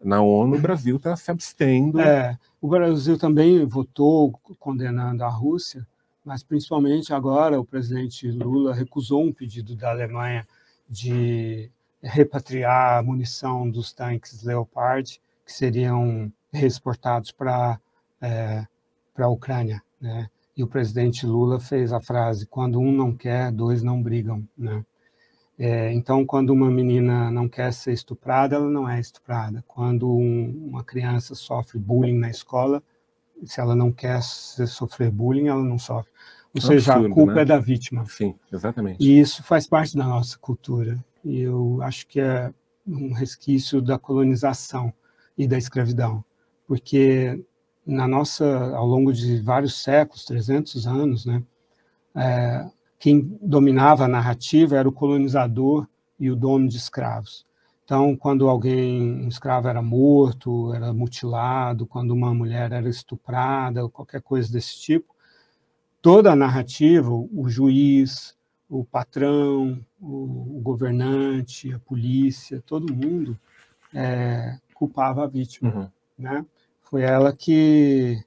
na ONU, o Brasil está se abstendo. É, o Brasil também votou condenando a Rússia, mas principalmente agora o presidente Lula recusou um pedido da Alemanha de repatriar a munição dos tanques Leopard que seriam exportados para é, para a Ucrânia, né? e o presidente Lula fez a frase: quando um não quer, dois não brigam, né? É, então, quando uma menina não quer ser estuprada, ela não é estuprada. Quando um, uma criança sofre bullying na escola, se ela não quer sofrer bullying, ela não sofre. Ou seja, absurdo, a culpa né? é da vítima. Sim, exatamente. E isso faz parte da nossa cultura. E eu acho que é um resquício da colonização e da escravidão, porque na nossa, ao longo de vários séculos, 300 anos, né, é, quem dominava a narrativa era o colonizador e o dono de escravos. Então, quando alguém, um escravo era morto, era mutilado, quando uma mulher era estuprada, qualquer coisa desse tipo, toda a narrativa, o juiz, o patrão, o, governante, a polícia, todo mundo é, culpava a vítima, uhum. né? Foi ela que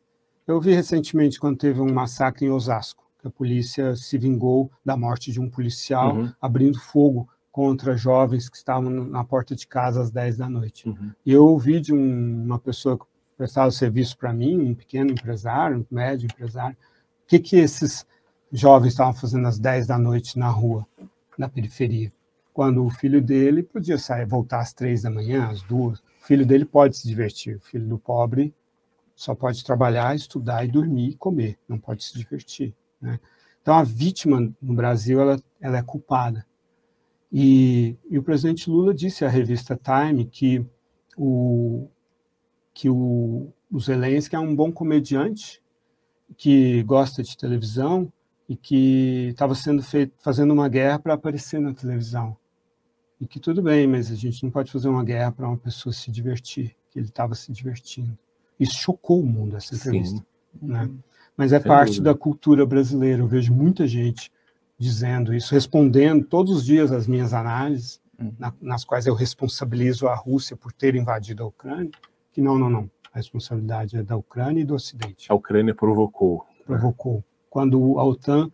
eu vi recentemente quando teve um massacre em Osasco, que a polícia se vingou da morte de um policial uhum. abrindo fogo contra jovens que estavam na porta de casa às 10 da noite. Uhum. E eu ouvi de um, uma pessoa que prestava serviço para mim, um pequeno empresário, um médio empresário, o que, que esses jovens estavam fazendo às 10 da noite na rua, na periferia, quando o filho dele podia sair, voltar às três da manhã, às duas. O filho dele pode se divertir. O filho do pobre só pode trabalhar, estudar e dormir e comer, não pode se divertir. Né? Então, a vítima no Brasil ela, ela é culpada. E, e, o presidente Lula disse à revista Time que o, que o, o Zelensky é um bom comediante, que gosta de televisão e que estava sendo feito, fazendo uma guerra para aparecer na televisão e que tudo bem, mas a gente não pode fazer uma guerra para uma pessoa se divertir, que ele estava se divertindo. Isso chocou o mundo, essa entrevista. Né? Mas é Sem parte dúvida. da cultura brasileira. Eu vejo muita gente dizendo isso, respondendo todos os dias as minhas análises, uhum. na, nas quais eu responsabilizo a Rússia por ter invadido a Ucrânia, que não, não, não. A responsabilidade é da Ucrânia e do Ocidente. A Ucrânia provocou. Provocou. Quando a OTAN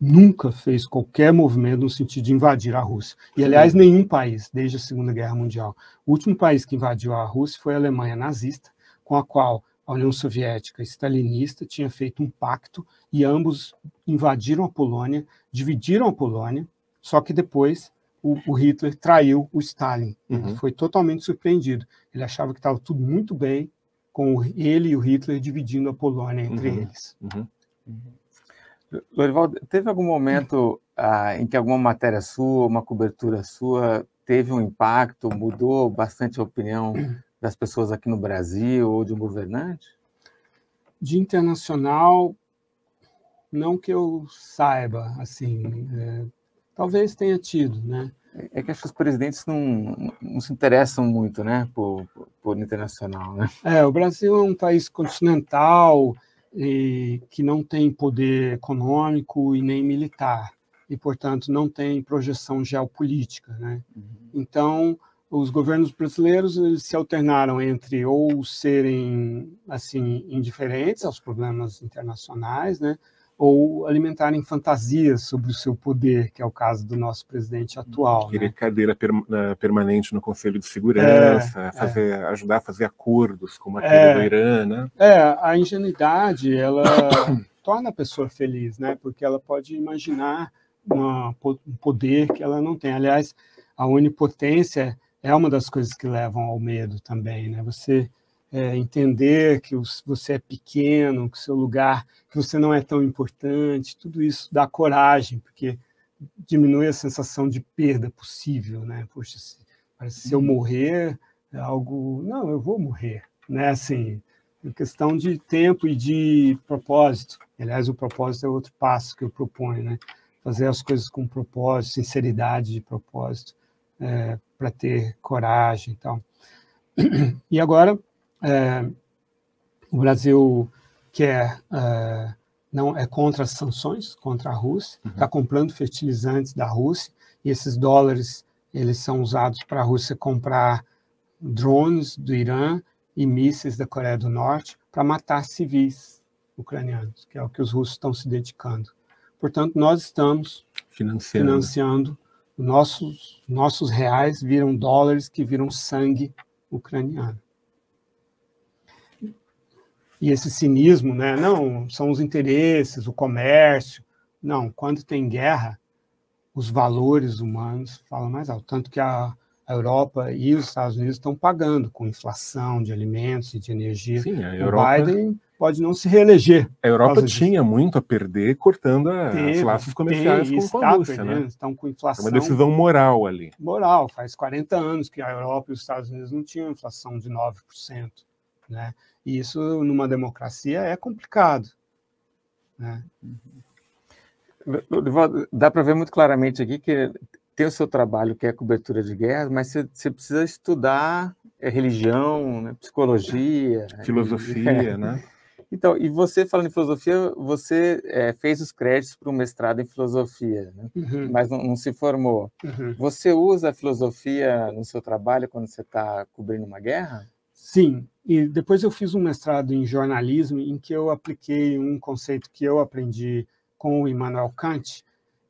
nunca fez qualquer movimento no sentido de invadir a Rússia. E, aliás, nenhum país, desde a Segunda Guerra Mundial. O último país que invadiu a Rússia foi a Alemanha nazista, com a qual a União Soviética stalinista tinha feito um pacto e ambos invadiram a Polônia, dividiram a Polônia, só que depois o, o Hitler traiu o Stalin. Uhum. Ele foi totalmente surpreendido. Ele achava que estava tudo muito bem com ele e o Hitler dividindo a Polônia entre uhum. eles. Uhum. Lorival, teve algum momento ah, em que alguma matéria sua, uma cobertura sua, teve um impacto, mudou bastante a opinião das pessoas aqui no Brasil ou de um governante? De internacional, não que eu saiba, assim, é, talvez tenha tido, né? É que acho que os presidentes não, não se interessam muito, né, por, por, por internacional, né? É, o Brasil é um país continental, e, que não tem poder econômico e nem militar, e, portanto, não tem projeção geopolítica. Né? Uhum. Então, os governos brasileiros se alternaram entre ou serem assim indiferentes aos problemas internacionais, né, ou alimentarem fantasias sobre o seu poder, que é o caso do nosso presidente atual. Querer né? cadeira per, permanente no Conselho de Segurança, é, fazer, é. ajudar a fazer acordos, como aquele é, do Irã, né? É, a ingenuidade, ela [COUGHS] torna a pessoa feliz, né? Porque ela pode imaginar uma, um poder que ela não tem. Aliás, a onipotência é uma das coisas que levam ao medo também, né? Você é, entender que você é pequeno, que o seu lugar, que você não é tão importante, tudo isso dá coragem, porque diminui a sensação de perda possível, né? Poxa, se, se eu morrer, é algo, não, eu vou morrer, né? Assim, é questão de tempo e de propósito. Aliás, o propósito é outro passo que eu proponho, né? Fazer as coisas com propósito, sinceridade de propósito, é, para ter coragem, então. [CLEARS THROAT] E agora é, o Brasil quer é, não é contra as sanções contra a Rússia, está uhum. comprando fertilizantes da Rússia e esses dólares eles são usados para a Rússia comprar drones do Irã e mísseis da Coreia do Norte para matar civis ucranianos, que é o que os russos estão se dedicando. Portanto, nós estamos financiando, financiando nossos nossos reais viram dólares que viram sangue ucraniano e esse cinismo, né? Não, são os interesses, o comércio. Não, quando tem guerra, os valores humanos falam mais alto. Tanto que a, a Europa e os Estados Unidos estão pagando com inflação de alimentos e de energia. Sim, a Europa... O Biden pode não se reeleger. A Europa tinha disso. muito a perder cortando os laços comerciais tem, com, a Rússia. Né? Estão com inflação. É uma decisão moral ali. Moral. Faz 40 anos que a Europa e os Estados Unidos não tinham inflação de 9%. Né? E isso, numa democracia, é complicado. Né? Dá para ver muito claramente aqui que tem o seu trabalho, que é cobertura de guerras, mas você, você precisa estudar é, religião, né, psicologia, [LAUGHS] filosofia, é. né? Então, e você falando em filosofia, você é, fez os créditos para um mestrado em filosofia, né? uhum. mas não, não, se formou. Uhum. Você usa a filosofia no seu trabalho quando você está cobrindo uma guerra? Sim, e depois eu fiz um mestrado em jornalismo em que eu apliquei um conceito que eu aprendi com o Immanuel Kant,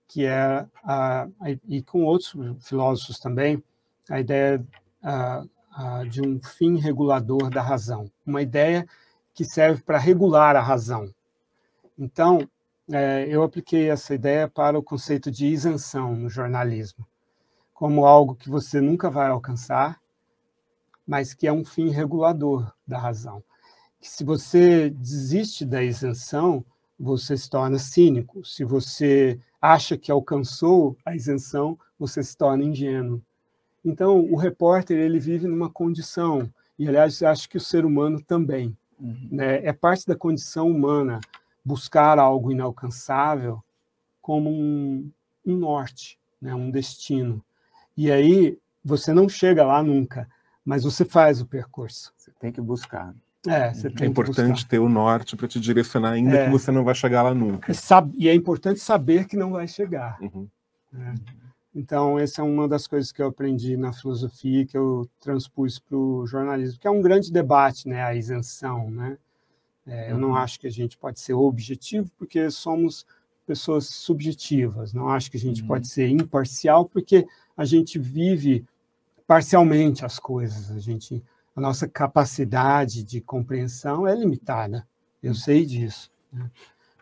que é a, e com outros filósofos também, a ideia a, a, de um fim regulador da razão, uma ideia que serve para regular a razão. Então, é, eu apliquei essa ideia para o conceito de isenção no jornalismo, como algo que você nunca vai alcançar, mas que é um fim regulador da razão. Que se você desiste da isenção, você se torna cínico. Se você acha que alcançou a isenção, você se torna ingênuo. Então, o repórter ele vive numa condição, e aliás, acho que o ser humano também. Uhum. Né? É parte da condição humana buscar algo inalcançável como um, um norte, né? um destino. E aí você não chega lá nunca, mas você faz o percurso. Você tem que buscar. É, você é importante ter o norte para te direcionar, ainda é. que você não vai chegar lá nunca. E, sabe, e, é importante saber que não vai chegar. Uhum. É. Então, essa é uma das coisas que eu aprendi na filosofia que eu transpus para o jornalismo, que é um grande debate, né, a isenção. Né? É, eu não uhum. acho que a gente pode ser objetivo, porque somos pessoas subjetivas. Não acho que a gente uhum. pode ser imparcial, porque a gente vive parcialmente as coisas. A gente, a nossa capacidade de compreensão é limitada. Eu sei disso. Né?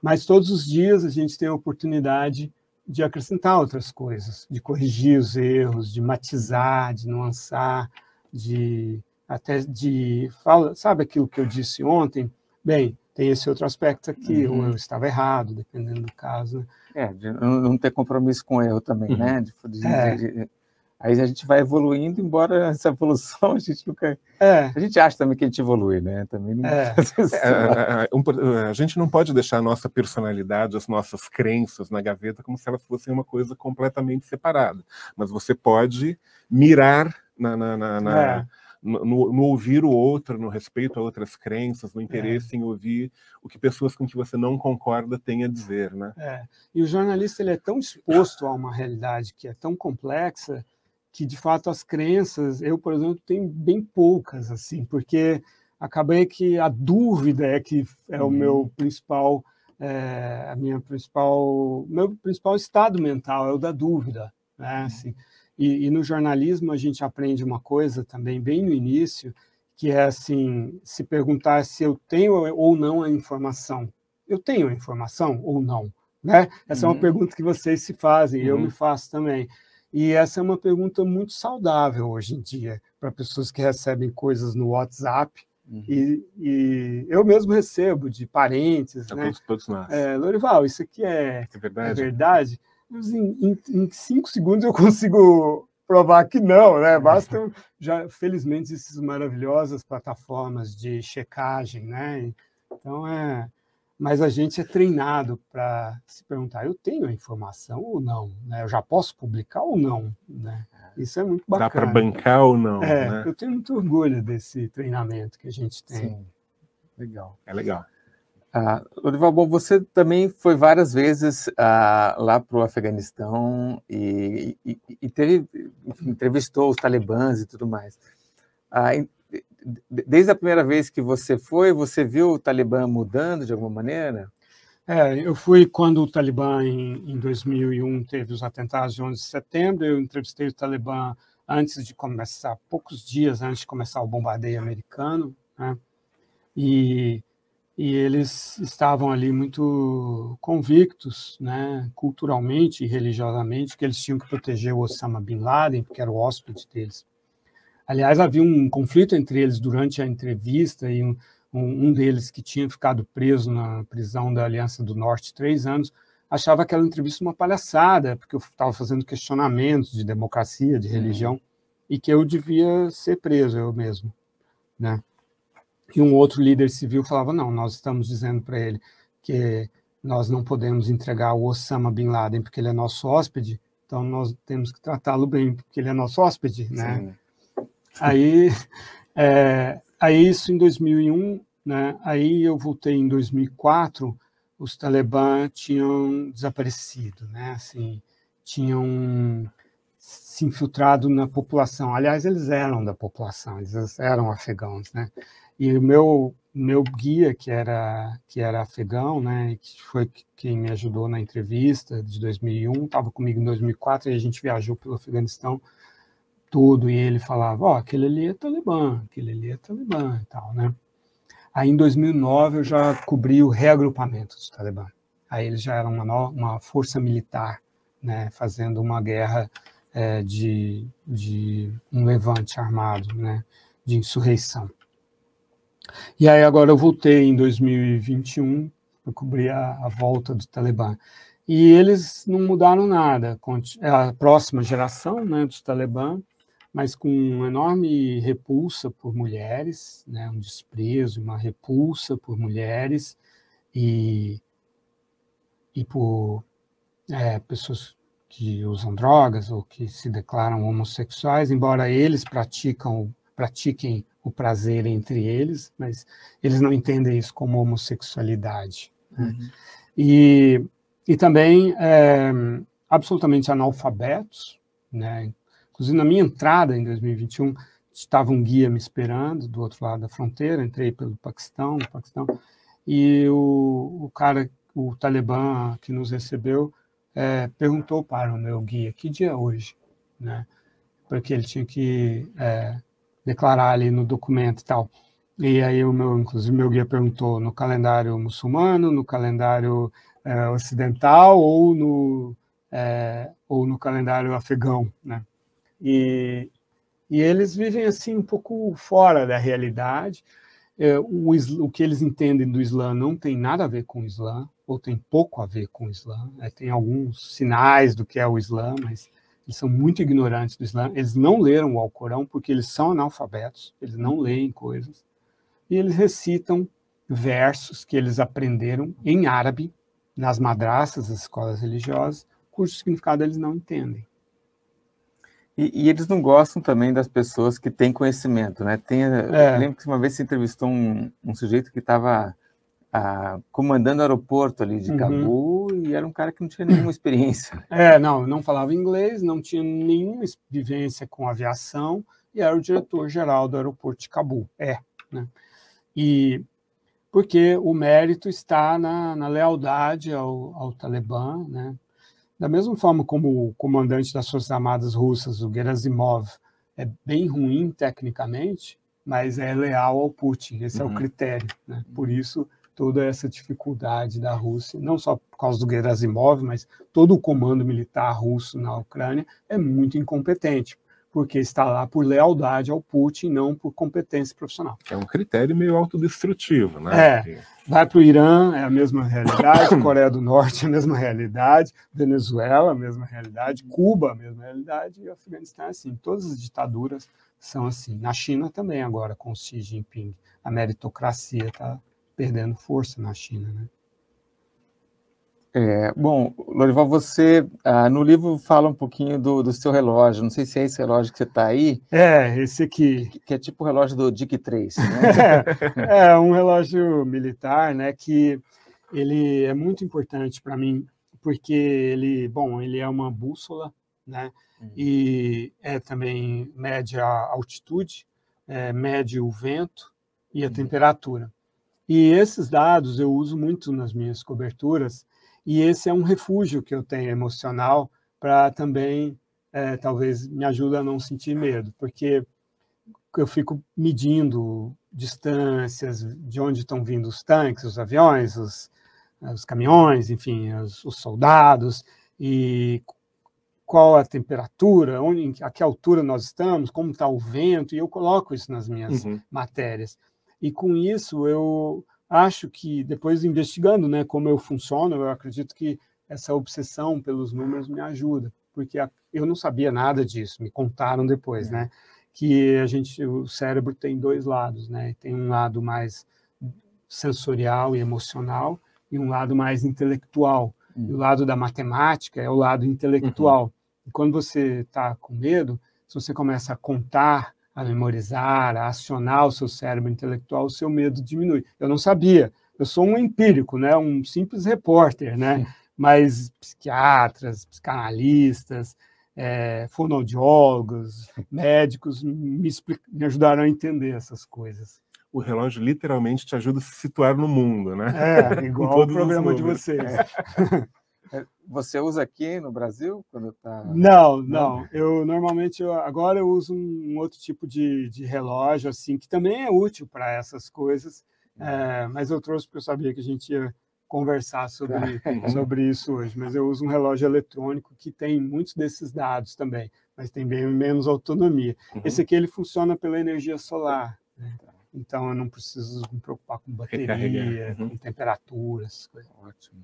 Mas todos os dias a gente tem a oportunidade de acrescentar outras coisas, de corrigir os erros, de matizar, de nuançar, de até de fala, sabe aquilo que eu disse ontem? Bem, tem esse outro aspecto aqui, uhum. ou eu estava errado, dependendo do caso. Né? É, de não ter compromisso com o erro também, uhum. né? De, de, é. de, Aí a gente vai evoluindo, embora [LAUGHS] essa evolução a gente nunca. É. A gente acha também que a gente evolui, né? Também não... é. [LAUGHS] é, é, é a gente não pode deixar a nossa personalidade, as nossas crenças na gaveta como se elas fossem uma coisa completamente separada. Mas você pode mirar na, na, na, na é. no, no, ouvir o outro, no respeito a outras crenças, no interesse em ouvir o que pessoas com que você não concorda têm a dizer, né? É. E o jornalista ele é tão exposto a uma realidade que é tão complexa que de fato as crenças, eu, por exemplo, tenho bem poucas, assim, porque acabei que a dúvida é que é uhum. o meu principal é, a minha principal, meu principal estado mental é o da dúvida, né? Assim, e, e, no jornalismo a gente aprende uma coisa também bem no início, que é assim, se perguntar se eu tenho ou não a informação. Eu tenho a informação ou não? Né? Essa uhum. é uma uhum. pergunta que vocês se fazem, uhum. eu me faço também. E essa é uma pergunta muito saudável hoje em dia, para pessoas que recebem coisas no WhatsApp, Uhum. E, e, eu mesmo recebo de parentes, é, né? Todos, todos nós. É, Lorival, isso aqui é, é verdade. É verdade. Em, em, em, cinco segundos eu [LAUGHS] consigo provar que não, né? Basta já, felizmente, essas maravilhosas plataformas de checagem, né? Então é, mas a gente é treinado para se perguntar: eu tenho a informação ou não? Né? Eu já posso publicar ou não? Né? Isso é muito bacana. Dá para bancar ou não? É, né? eu tenho muito orgulho desse treinamento que a gente tem. Sim. Legal. É legal. Ah, Lorival, bom, você também foi várias vezes ah, lá para o Afeganistão e, e, e teve, enfim, entrevistou os talibãs e tudo mais. Ah, desde a primeira vez que você foi, você viu o Talibã mudando de alguma maneira? É, eu fui quando o Talibã, em, em 2001, teve os atentados de 11 de setembro. Eu entrevistei o Talibã antes de começar, poucos dias antes de começar o bombardeio americano. Né? E, e eles estavam ali muito convictos, né, culturalmente e religiosamente, que eles tinham que proteger o Osama Bin Laden, porque era o hóspede deles. Aliás, havia um conflito entre eles durante a entrevista e um, um deles que tinha ficado preso na prisão da Aliança do Norte três anos achava aquela entrevista uma palhaçada, porque eu estava fazendo questionamentos de democracia, de religião, e que eu devia ser preso eu mesmo, né? E um outro líder civil falava: não, nós estamos dizendo para ele que nós não podemos entregar o Osama Bin Laden porque ele é nosso hóspede, então nós temos que tratá-lo bem porque ele é nosso hóspede, né? Sim. Aí, é, aí isso em 2001, né? Aí eu voltei em 2004, os Talibã tinham desaparecido, né? Assim, tinham se infiltrado na população. Aliás, eles eram da população, eles eram afegãos, né? E o meu meu guia que era que era afegão, né, que foi quem me ajudou na entrevista de 2001, estava comigo em 2004 e a gente viajou pelo Afeganistão tudo, e ele falava, ó, oh, aquele ali é talibã, aquele ali é talibã e tal, né? Aí em 2009 eu já cobri o reagrupamento dos talibã. Aí eles já eram uma, uma força militar, né, fazendo uma guerra é, de, de um levante armado, né, de insurreição. E aí agora eu voltei em 2021 para cobrir a, a volta do Talibã. E eles não mudaram nada. A próxima geração né, dos Talibã mas com uma enorme repulsa por mulheres, né, um desprezo, uma repulsa por mulheres e, e por é, pessoas que usam drogas ou que se declaram homossexuais, embora eles praticam, pratiquem o prazer entre eles, mas eles não entendem isso como homossexualidade. Né? Uhum. E, e também é, absolutamente analfabetos, né? Inclusive, na minha entrada em 2021, estava um guia me esperando do outro lado da fronteira, entrei pelo Paquistão, no Paquistão, e o, o cara, o Talibã que nos recebeu, é, perguntou para o meu guia que dia é hoje, né? Porque ele tinha que é, declarar ali no documento e tal. E aí o meu, inclusive, meu guia perguntou no calendário muçulmano, no calendário é, ocidental ou no é, ou no calendário afegão, né? E, e eles vivem assim um pouco fora da realidade. É, o, o, que eles entendem do Islã não tem nada a ver com o Islã, ou tem pouco a ver com o Islã. É, tem alguns sinais do que é o Islã, mas eles são muito ignorantes do Islã. Eles não leram o Alcorão porque eles são analfabetos, eles não leem coisas. E eles recitam versos que eles aprenderam em árabe nas madraças, as escolas religiosas, cujo significado eles não entendem. E, e, eles não gostam também das pessoas que têm conhecimento, né? Tem, é. Lembro que uma vez você entrevistou um, um sujeito que estava ah, comandando o aeroporto ali de uhum. E era um cara que não tinha nenhuma [LAUGHS] experiência. É, não, não falava inglês, não tinha nenhuma vivência com aviação e era o diretor-geral do aeroporto de Cabul. É, né? E porque o mérito está na, na lealdade ao, ao Talibã, né? Da mesma forma como o comandante das Forças Armadas Russas, o Gerasimov, é bem ruim tecnicamente, mas é leal ao Putin. Esse uhum. é o uhum. critério. Né? Por isso, toda essa dificuldade da Rússia, não só por causa do Gerasimov, mas todo o comando militar russo na Ucrânia é muito incompetente porque está lá por lealdade ao Putin, não por competência profissional. É um critério meio autodestrutivo, né? É. Vai para o Irã, é a mesma realidade, [COUGHS] Coreia do Norte, é a mesma realidade, Venezuela, a mesma realidade, Cuba, a mesma realidade, e o Afeganistão é assim. Todas as ditaduras são assim. Na China também, agora, com Xi Jinping. A meritocracia está perdendo força na China, né? É, bom, Lorival, você ah, no livro fala um pouquinho do, do, seu relógio. Não sei se é esse relógio que você está aí. É, esse aqui. Que, que, é tipo o relógio do Dick Tracy, né? [LAUGHS] é, é, um relógio militar, né? Que ele é muito importante para mim, porque ele, bom, ele é uma bússola, né? Uhum. E é também mede a altitude, é, mede o vento e a uhum. temperatura. E esses dados eu uso muito nas minhas coberturas e esse é um refúgio que eu tenho emocional para também, é, talvez, me ajuda a não sentir medo, porque eu fico medindo distâncias, de onde estão vindo os tanques, os aviões, os, os caminhões, enfim, os, os, soldados, e qual a temperatura, onde, a que altura nós estamos, como está o vento, e eu coloco isso nas minhas uhum. matérias. E com isso eu acho que depois investigando, né, como eu funciono, eu acredito que essa obsessão pelos números me ajuda, porque eu não sabia nada disso, me contaram depois, é. né, que a gente, o cérebro tem dois lados, né, tem um lado mais sensorial e emocional e um lado mais intelectual. Uhum. E o lado da matemática é o lado intelectual. Uhum. E quando você está com medo, se você começa a contar a memorizar, a acionar o seu cérebro intelectual, o seu medo diminui. Eu não sabia. Eu sou um empírico, né? um simples repórter, né? mas psiquiatras, psicanalistas, é, fonoaudiólogos, médicos me, me ajudaram a entender essas coisas o relógio literalmente te ajuda a se situar no mundo, né? É, [LAUGHS] igual o programa de vocês. É. Você usa aqui no Brasil quando está? Não, não. Eu normalmente eu, agora eu uso um, outro tipo de, de, relógio assim que também é útil para essas coisas. Uhum. É, mas eu trouxe porque eu sabia que a gente ia conversar sobre, tá. [LAUGHS] sobre isso hoje. Mas eu uso um relógio eletrônico que tem muitos desses dados também, mas tem bem menos autonomia. Uhum. Esse aqui ele funciona pela energia solar. Né? Tá. Então eu não preciso me preocupar com bateria, uhum. com temperatura, essas coisas. Ótimo.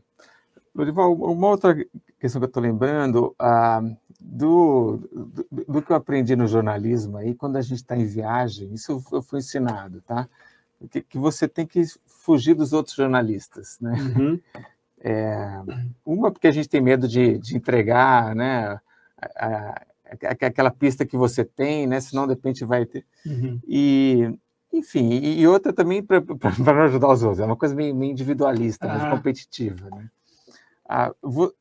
Lorival, uma outra questão que eu estou lembrando, ah, do, do, do, que eu aprendi no jornalismo aí, quando a gente está em viagem, isso eu fui ensinado, tá? Que, que, você tem que fugir dos outros jornalistas, né? Uhum. [LAUGHS] É, uma, porque a gente tem medo de, de entregar, né? A, a, aquela pista que você tem, né? Senão, de repente, vai ter. Uhum. E, enfim, e, outra também para não ajudar os outros. É uma coisa meio, meio individualista, ah. mais competitiva, né? Ah,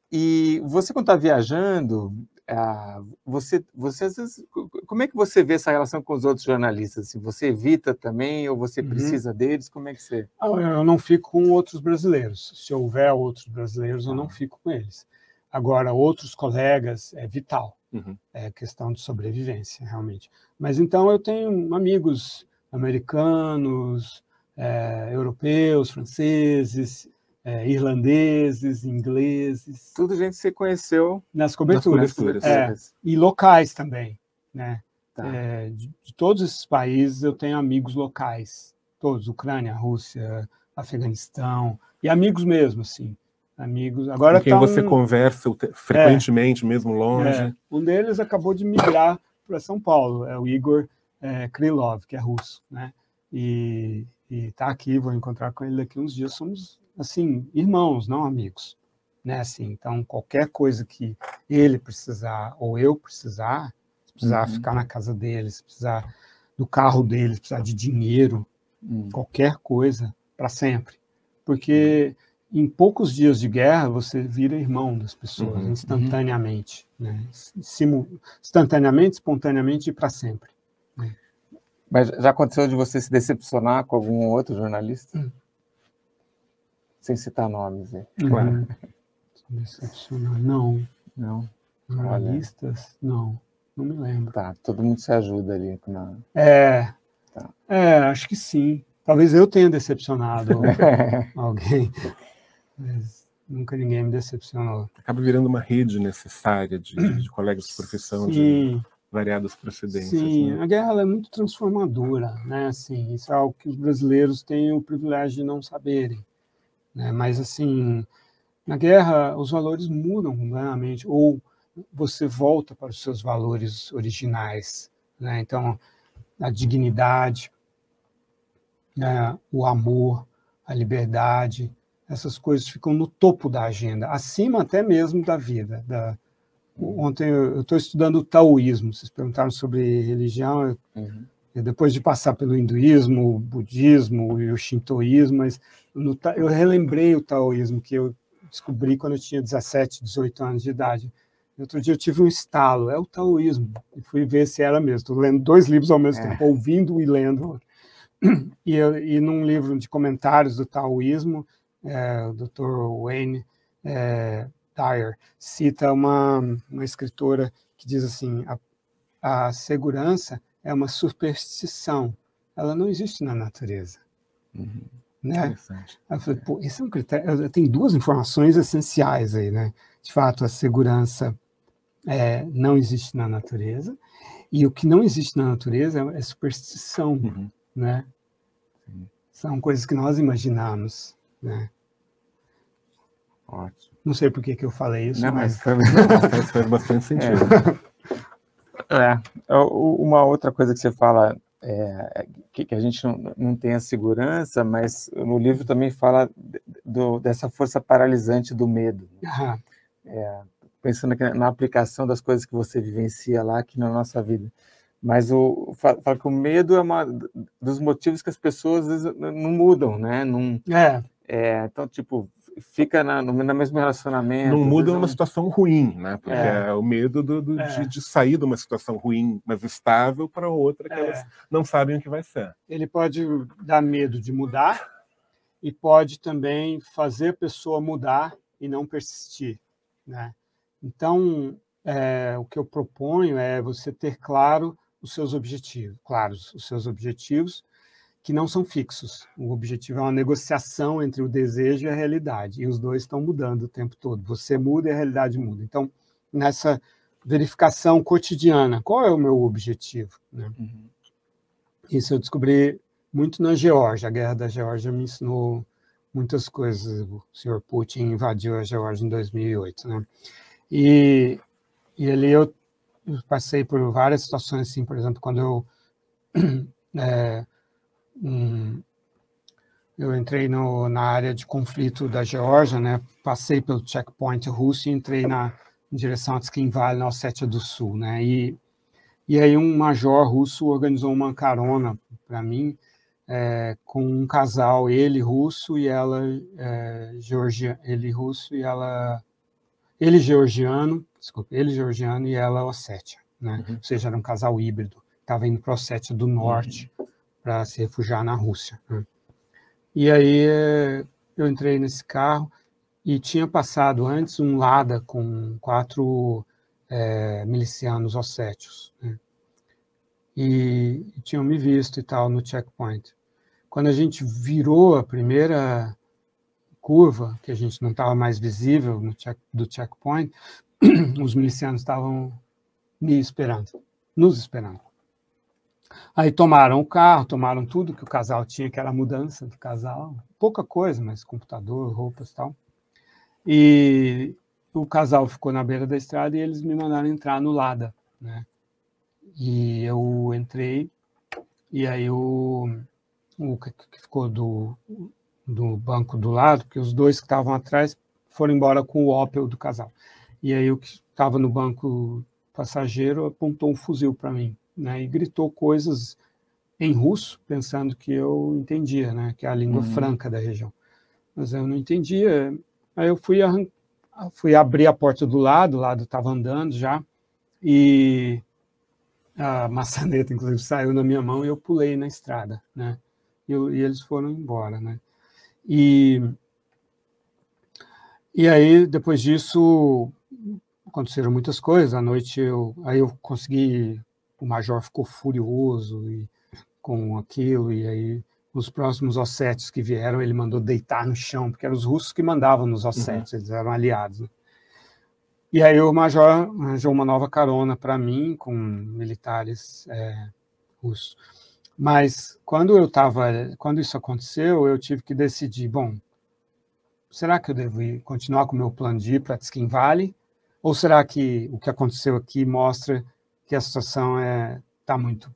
e você, quando está viajando, ah, você, você às vezes, como é que você vê essa relação com os outros jornalistas? Assim, você evita também ou você uhum. precisa deles? Como é que você? Ah, eu não fico com outros brasileiros. Se houver outros brasileiros, eu não fico com eles. Agora, outros colegas é vital. Uhum. É questão de sobrevivência, realmente. Mas então eu tenho amigos americanos, é, europeus, franceses, é, irlandeses, ingleses. Tudo gente você conheceu nas coberturas. Nas coberturas. É, e locais também, né? Tá. É, de, de, todos esses países eu tenho amigos locais, todos, Ucrânia, Rússia, Afeganistão, e amigos mesmo, assim, amigos. Agora Com quem tá você um... conversa frequentemente, é, mesmo longe. É, um deles acabou de migrar para São Paulo, é o Igor é, Krylov, que é russo, né? E está aqui, vou encontrar com ele daqui uns dias. Somos assim, irmãos, não amigos. Né? Assim, então, qualquer coisa que ele precisar ou eu precisar, se precisar uhum. ficar na casa dele, se precisar do carro dele, se precisar de dinheiro, uhum. qualquer coisa, para sempre. Porque em poucos dias de guerra você vira irmão das pessoas, uhum. instantaneamente. Né? instantaneamente, espontaneamente e para sempre. Né? Mas já aconteceu de você se decepcionar com algum outro jornalista? Hum. Sem citar nomes. Uhum. Claro. Decepcionar, não. Não. Jornalistas? Não, não me lembro. Tá, todo mundo se ajuda ali. Na... É, tá. é, acho que sim. Talvez eu tenha decepcionado [LAUGHS] alguém, mas nunca ninguém me decepcionou. Acaba virando uma rede necessária de, de colegas de profissão sim. de variadas procedências. Sim, né? a guerra é muito transformadora, né? Assim, isso é algo que os brasileiros têm o privilégio de não saberem, né? Mas assim, na guerra os valores mudam completamente, ou você volta para os seus valores originais, né? Então, a dignidade, né, o amor, a liberdade, essas coisas ficam no topo da agenda, acima até mesmo da vida. Da... Ontem eu estou estudando o taoísmo, vocês perguntaram sobre religião, uhum. Eu, depois de passar pelo hinduísmo, o budismo e o shintoísmo, mas no, eu relembrei o taoísmo que eu descobri quando eu tinha 17, 18 anos de idade. Outro dia eu tive um estalo, é o taoísmo, e fui ver se era mesmo. Estou lendo dois livros ao mesmo é. tempo, ouvindo e lendo. E, e num livro de comentários do taoísmo, é, o Dr. Wayne é, Dyer cita uma, uma escritora que diz assim: a, a segurança é uma superstição, ela não existe na natureza. Uhum. Né? Eu falei, pô, esse é um critério. Tem duas informações essenciais aí, né? De fato, a segurança é, não existe na natureza, e o que não existe na natureza é superstição. Uhum né? São coisas que nós imaginamos, né? Ótimo. Não sei por que, que eu falei isso, Não, mas... mas [LAUGHS] faz, bastante [LAUGHS] sentido. É. é. Uma outra coisa que você fala é, que, que, a gente não, não tem a segurança, mas no livro também fala do, dessa força paralisante do medo. Né? É, pensando na aplicação das coisas que você vivencia lá aqui na nossa vida. Mas o fala que o medo é uma dos motivos que as pessoas vezes, não mudam, né? Não, é. é. Então, tipo, fica na, no, no mesmo relacionamento. Não muda numa situação ruim, né? Porque é, é o medo do, do, é. de, de, sair de uma situação ruim, mas estável, para outra que é. elas não sabem o que vai ser. Ele pode dar medo de mudar e pode também fazer a pessoa mudar e não persistir, né? Então, é, o que eu proponho é você ter claro os seus objetivos, claros, os seus objetivos, que não são fixos. O objetivo é uma negociação entre o desejo e a realidade, e os dois estão mudando o tempo todo. Você muda e a realidade muda. Então, nessa verificação cotidiana, qual é o meu objetivo? Né? Uhum. Isso eu descobri muito na Geórgia. A guerra da Geórgia me ensinou muitas coisas. O senhor Putin invadiu a Geórgia em 2008. Né? E, e ali eu eu passei por várias situações, assim, por exemplo, quando eu [CLEARS THROAT] é, um, eu entrei no, na área de conflito da Geórgia, né? Passei pelo checkpoint russo e entrei na em direção a Tskinval, na Ossétia do Sul, né? E e aí um major russo organizou uma carona para mim é, com um casal, ele russo e ela é, georgia, ele russo e ela ele georgiano, desculpa, ele georgiano e ela ossétia, né? Uhum. Ou seja, era um casal híbrido, estava indo para a Ossétia do Norte uhum. Para se refugiar na Rússia. Né? E aí eh, eu entrei nesse carro e tinha passado antes um Lada com quatro é, milicianos ossétios, né? E, e tinham me visto e tal no checkpoint. Quando a gente virou a primeira curva, que a gente não estava mais visível no check, do checkpoint, [CLEARS THROAT] os milicianos estavam me esperando, nos esperando. Aí tomaram o carro, tomaram tudo que o casal tinha, que era a mudança do casal, pouca coisa, mas computador, roupas e tal. E o casal ficou na beira da estrada e eles me mandaram entrar no Lada, né? E eu entrei, e aí o, o que ficou do, do banco do lado, que os dois que estavam atrás foram embora com o Opel do casal. E aí o que estava no banco passageiro apontou um fuzil para mim, né? E gritou coisas em russo, pensando que eu entendia, né? Que é a língua uhum. franca da região. Mas eu não entendia. Aí eu fui, arran... fui abrir a porta do lado, o lado estava andando já, e a maçaneta, [LAUGHS] inclusive, saiu na minha mão e eu pulei na estrada, né? E, eu, e eles foram embora, né? E, E aí, depois disso, aconteceram muitas coisas. À noite, eu, aí eu consegui. O major ficou furioso e, com aquilo, e aí os próximos ossetes que vieram, ele mandou deitar no chão, porque eram os russos que mandavam nos ossetes, uhum. eles eram aliados. Né? E aí o major arranjou uma nova carona para mim, com militares é, russos. Mas quando eu estava, quando isso aconteceu, eu tive que decidir, bom, será que eu devo continuar com o meu plano de ir para Skin Valley? Ou será que o que aconteceu aqui mostra que a situação está é, tá muito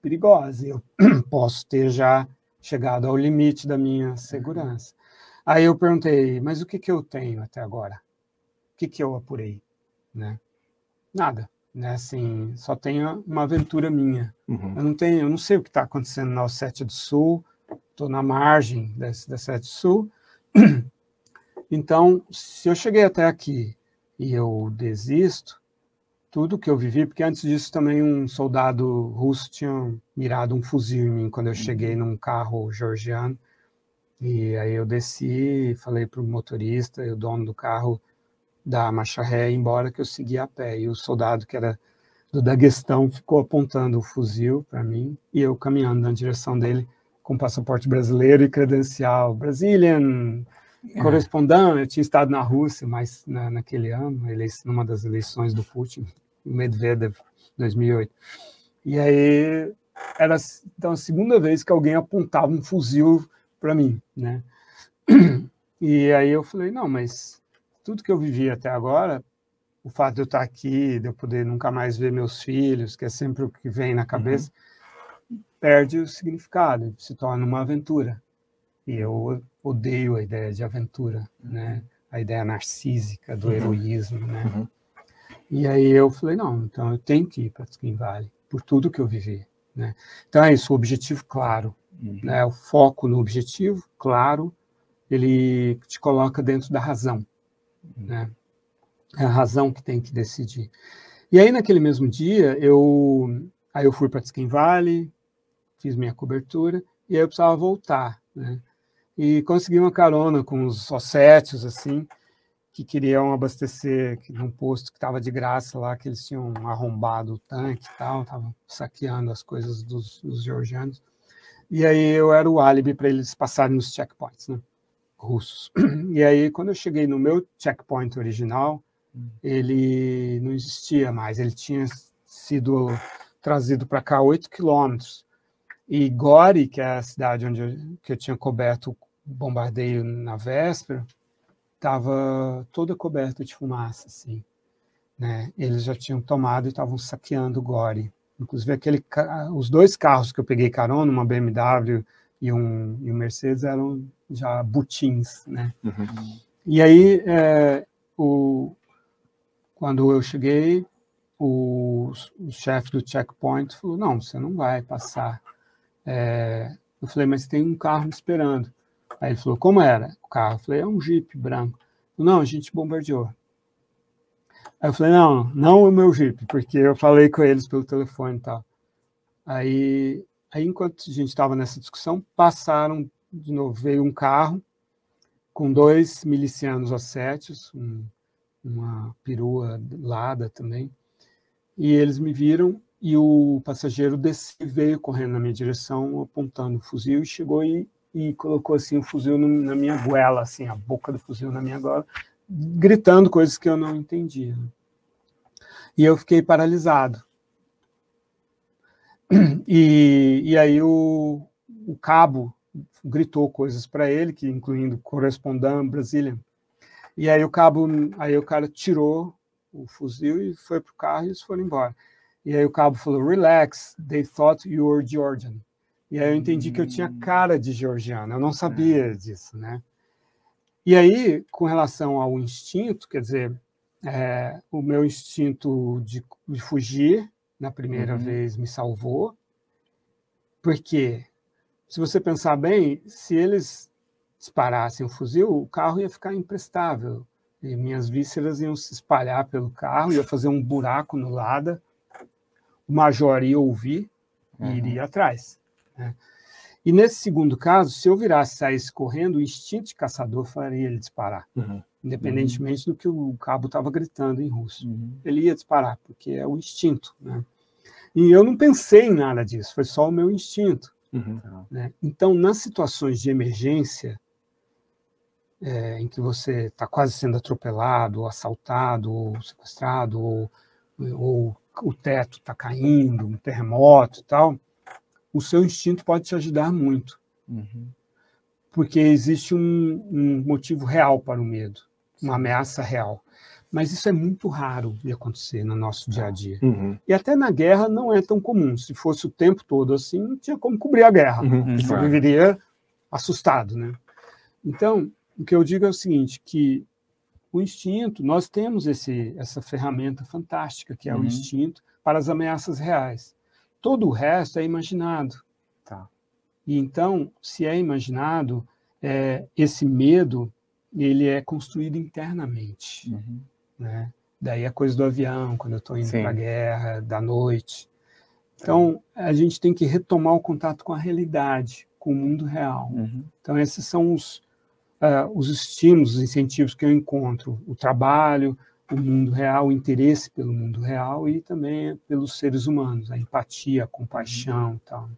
perigosa? Eu [CLEARS THROAT] posso ter já chegado ao limite da minha segurança. Aí eu perguntei, mas o que, que eu tenho até agora? O que, que eu apurei? Né? Nada. Né? Assim, só tenho uma aventura minha. Uhum. Eu não tenho, eu não sei o que está acontecendo na Ossétia do Sul, estou na margem da, da Ossétia do Sul. [CLEARS THROAT] Então, se eu cheguei até aqui e eu desisto, tudo que eu vivi, porque antes disso também um soldado russo tinha mirado um fuzil em mim quando eu cheguei uhum. num carro georgiano. E aí eu desci, falei para o motorista e o dono do carro da marcha ré embora que eu seguia a pé. E o soldado que era do Daguestão ficou apontando o fuzil para mim e eu caminhando na direção dele com passaporte brasileiro e credencial Brazilian é. correspondente. Eu tinha estado na Rússia, mas na, naquele ano, numa das eleições do Putin, Medvedev, 2008. E aí era então a segunda vez que alguém apontava um fuzil para mim, né? [CLEARS THROAT] E aí eu falei, não, mas tudo que eu vivi até agora, o fato de eu estar aqui, de eu poder nunca mais ver meus filhos, que é sempre o que vem na cabeça, uhum. perde o significado, se torna uma aventura. E eu odeio a ideia de aventura, né? A ideia narcísica do uhum. heroísmo, né? Uhum. E aí eu falei, não, então eu tenho que ir para Skin Valley, por tudo que eu vivi, né? Então é isso, o objetivo claro, uhum. né? O foco no objetivo claro, ele te coloca dentro da razão, né? É a razão que tem que decidir. E aí, naquele mesmo dia, eu, aí eu fui para Skin Valley, fiz minha cobertura, e aí eu precisava voltar, né? E consegui uma carona com os ossétios, assim, que queriam abastecer num posto que estava de graça lá, que eles tinham arrombado o tanque e tal, estavam saqueando as coisas dos, dos georgianos. E aí eu era o álibi para eles passarem nos checkpoints, né? russos. [CLEARS THROAT] E aí, quando eu cheguei no meu checkpoint original, ele não existia mais. Ele tinha sido trazido para cá 8 quilômetros. E Gori, que é a cidade onde eu, que eu tinha coberto bombardeio na véspera, estava toda coberta de fumaça, assim. Né? Eles já tinham tomado e estavam saqueando Gori. Inclusive, aquele, os dois carros que eu peguei carona, uma BMW e um, e um Mercedes, eram já butins, né? Uhum. E aí, é, o, quando eu cheguei, o, o chefe do checkpoint falou, não, você não vai passar. É, eu falei, mas tem um carro me esperando. Aí ele falou, como era o carro? Eu falei, é um Jeep branco. Não, a gente bombardeou. Aí eu falei, não, não o meu Jeep, porque eu falei com eles pelo telefone e tal. Aí, aí enquanto a gente estava nessa discussão, passaram de novo, veio um carro com dois milicianos ossétios, um, uma perua lada também, e eles me viram e o passageiro desceu, veio correndo na minha direção, apontando o fuzil, e chegou e, e colocou assim o fuzil no, na minha goela, assim, a boca do fuzil na minha goela, gritando coisas que eu não entendia. E eu fiquei paralisado. E, e aí o, o cabo gritou coisas para ele, que incluindo correspondant Brasília. E aí o cabo, aí o cara tirou o fuzil e foi pro carro e eles foram embora. E aí o cabo falou: "Relax, they thought you were Georgian". E aí eu entendi que eu tinha hum. cara de georgiano, eu não sabia é. disso, né? E aí, com relação ao instinto, quer dizer, é, o meu instinto de, de fugir na primeira uhum. vez me salvou, porque se você pensar bem, se eles disparassem o fuzil, o carro ia ficar imprestável. E minhas vísceras iam se espalhar pelo carro, ia fazer um buraco no lado. O major ia ouvir e uhum. iria atrás. Né? E nesse segundo caso, se eu virasse e saísse correndo, o instinto de caçador faria ele disparar. Uhum. independentemente uhum. do que o cabo estava gritando em russo. Uhum. Ele ia disparar, porque é o instinto. Né? E eu não pensei em nada disso, foi só o meu instinto. Uhum. Né? Então, nas situações de emergência, é, em que você está quase sendo atropelado, ou assaltado, ou sequestrado, ou, ou o teto está caindo, um terremoto e tal, o seu instinto pode te ajudar muito. Uhum. Porque existe um, um, motivo real para o medo, uma ameaça real. Mas isso é muito raro de acontecer no nosso dia a dia. Uhum. E até na guerra não é tão comum. Se fosse o tempo todo assim, não tinha como cobrir a guerra. Uhum. Você Claro. viveria assustado, né? Então, o que eu digo é o seguinte, que o instinto, nós temos esse, essa ferramenta fantástica que é Uhum. o instinto para as ameaças reais. Todo o resto é imaginado. Tá. E então, se é imaginado, é, esse medo ele é construído internamente, Uhum. né? Daí a coisa do avião, quando eu estou indo para a guerra, da noite. Então, a gente tem que retomar o contato com a realidade, com o mundo real. Uhum. Então, esses são os, ah, os estímulos, os incentivos que eu encontro: o trabalho, o mundo real, o interesse pelo mundo real e também pelos seres humanos, a empatia, a compaixão e tal.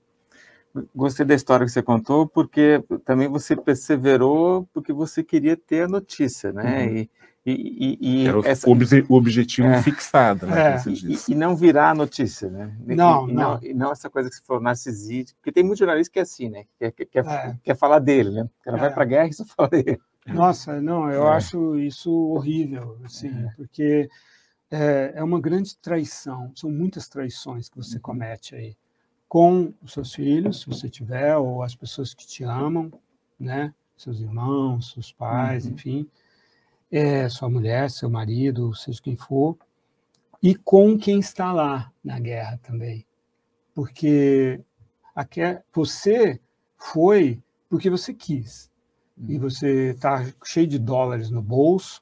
Gostei da história que você contou, porque também você perseverou porque você queria ter a notícia, né? Uhum. E, e, e, e Era o, essa- obje- o objetivo É. fixado, né? É. se e, e não virar a notícia, né? Não, e, não. E não essa coisa que você falou, narcisista, porque tem muito jornalista que é assim, né? Que quer, quer, É. quer falar dele, né? O cara vai É. para a guerra e só fala dele. Nossa, não, eu É. acho isso horrível, assim, porque é, é uma grande traição, são muitas traições que você comete aí com os seus filhos, se você tiver, ou as pessoas que te amam, né? Seus irmãos, seus pais, Uhum. enfim, é, sua mulher, seu marido, seja quem for, e com quem está lá na guerra também, porque você foi porque você quis e você está cheio de dólares no bolso,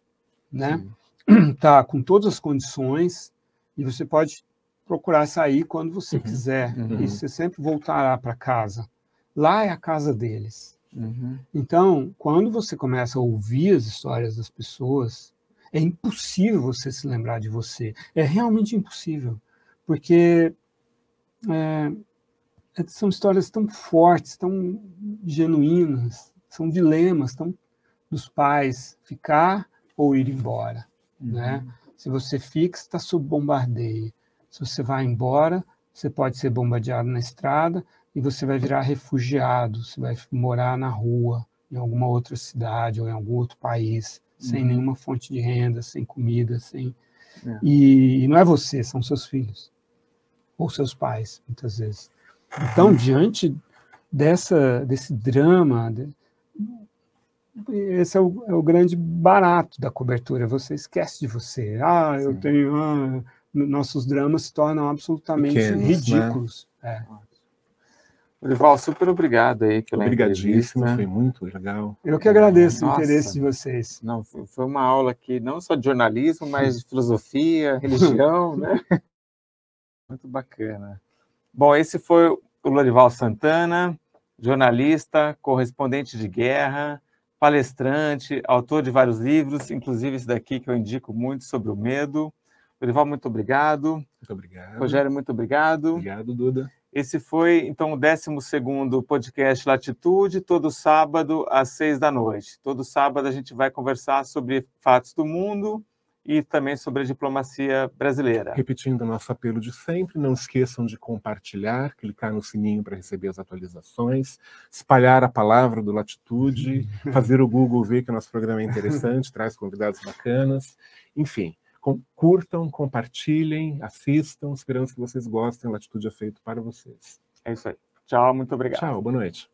né? [CLEARS THROAT] Tá com todas as condições e você pode procurar sair quando você Uhum. quiser Uhum. e você sempre voltará para casa. Lá é a casa deles. Uhum. Então, quando você começa a ouvir as histórias das pessoas, é impossível você se lembrar de você. É realmente impossível, porque é, é- são histórias tão fortes, tão genuínas, são dilemas tão dos pais ficar ou ir embora, né? Se você fica, está sob bombardeio. Se você vai embora, você pode ser bombardeado na estrada e você vai virar refugiado, você vai morar na rua, em alguma outra cidade ou em algum outro país, sem Uhum. nenhuma fonte de renda, sem comida, sem. É. E, e não é você, são seus filhos ou seus pais, muitas vezes. Então, diante dessa desse drama, de- esse é o, é o grande barato da cobertura. Você esquece de você. Ah, eu Sim. tenho. ah, nossos dramas se tornam absolutamente Pequenos, né? ridículos. É. Orival, super obrigado aí pela Obrigadíssimo, entrevista. foi muito legal. Eu que agradeço o Nossa. interesse de vocês. Não, foi foi uma aula aqui não só de jornalismo, mas de filosofia, [LAUGHS] religião, né? Muito bacana. Bom, esse foi o Lorival Santana, jornalista, correspondente de guerra, palestrante, autor de vários livros, inclusive esse daqui que eu indico muito sobre o medo. Lorival, muito obrigado. Muito obrigado. Rogério, muito obrigado. Obrigado, Duda. Esse foi, então, o 12º podcast Latitude, todo sábado, às seis da noite. Todo sábado a gente vai conversar sobre fatos do mundo e também sobre a diplomacia brasileira. Repetindo nosso apelo de sempre, não esqueçam de compartilhar, clicar no sininho para receber as atualizações, espalhar a palavra do Latitude, [LAUGHS] fazer o Google ver que o nosso programa é interessante, [LAUGHS] traz convidados bacanas, enfim. com- curtam, compartilhem, assistam, esperamos que vocês gostem. Latitude é feito para vocês. É isso aí. Tchau, muito obrigado. Tchau, boa noite.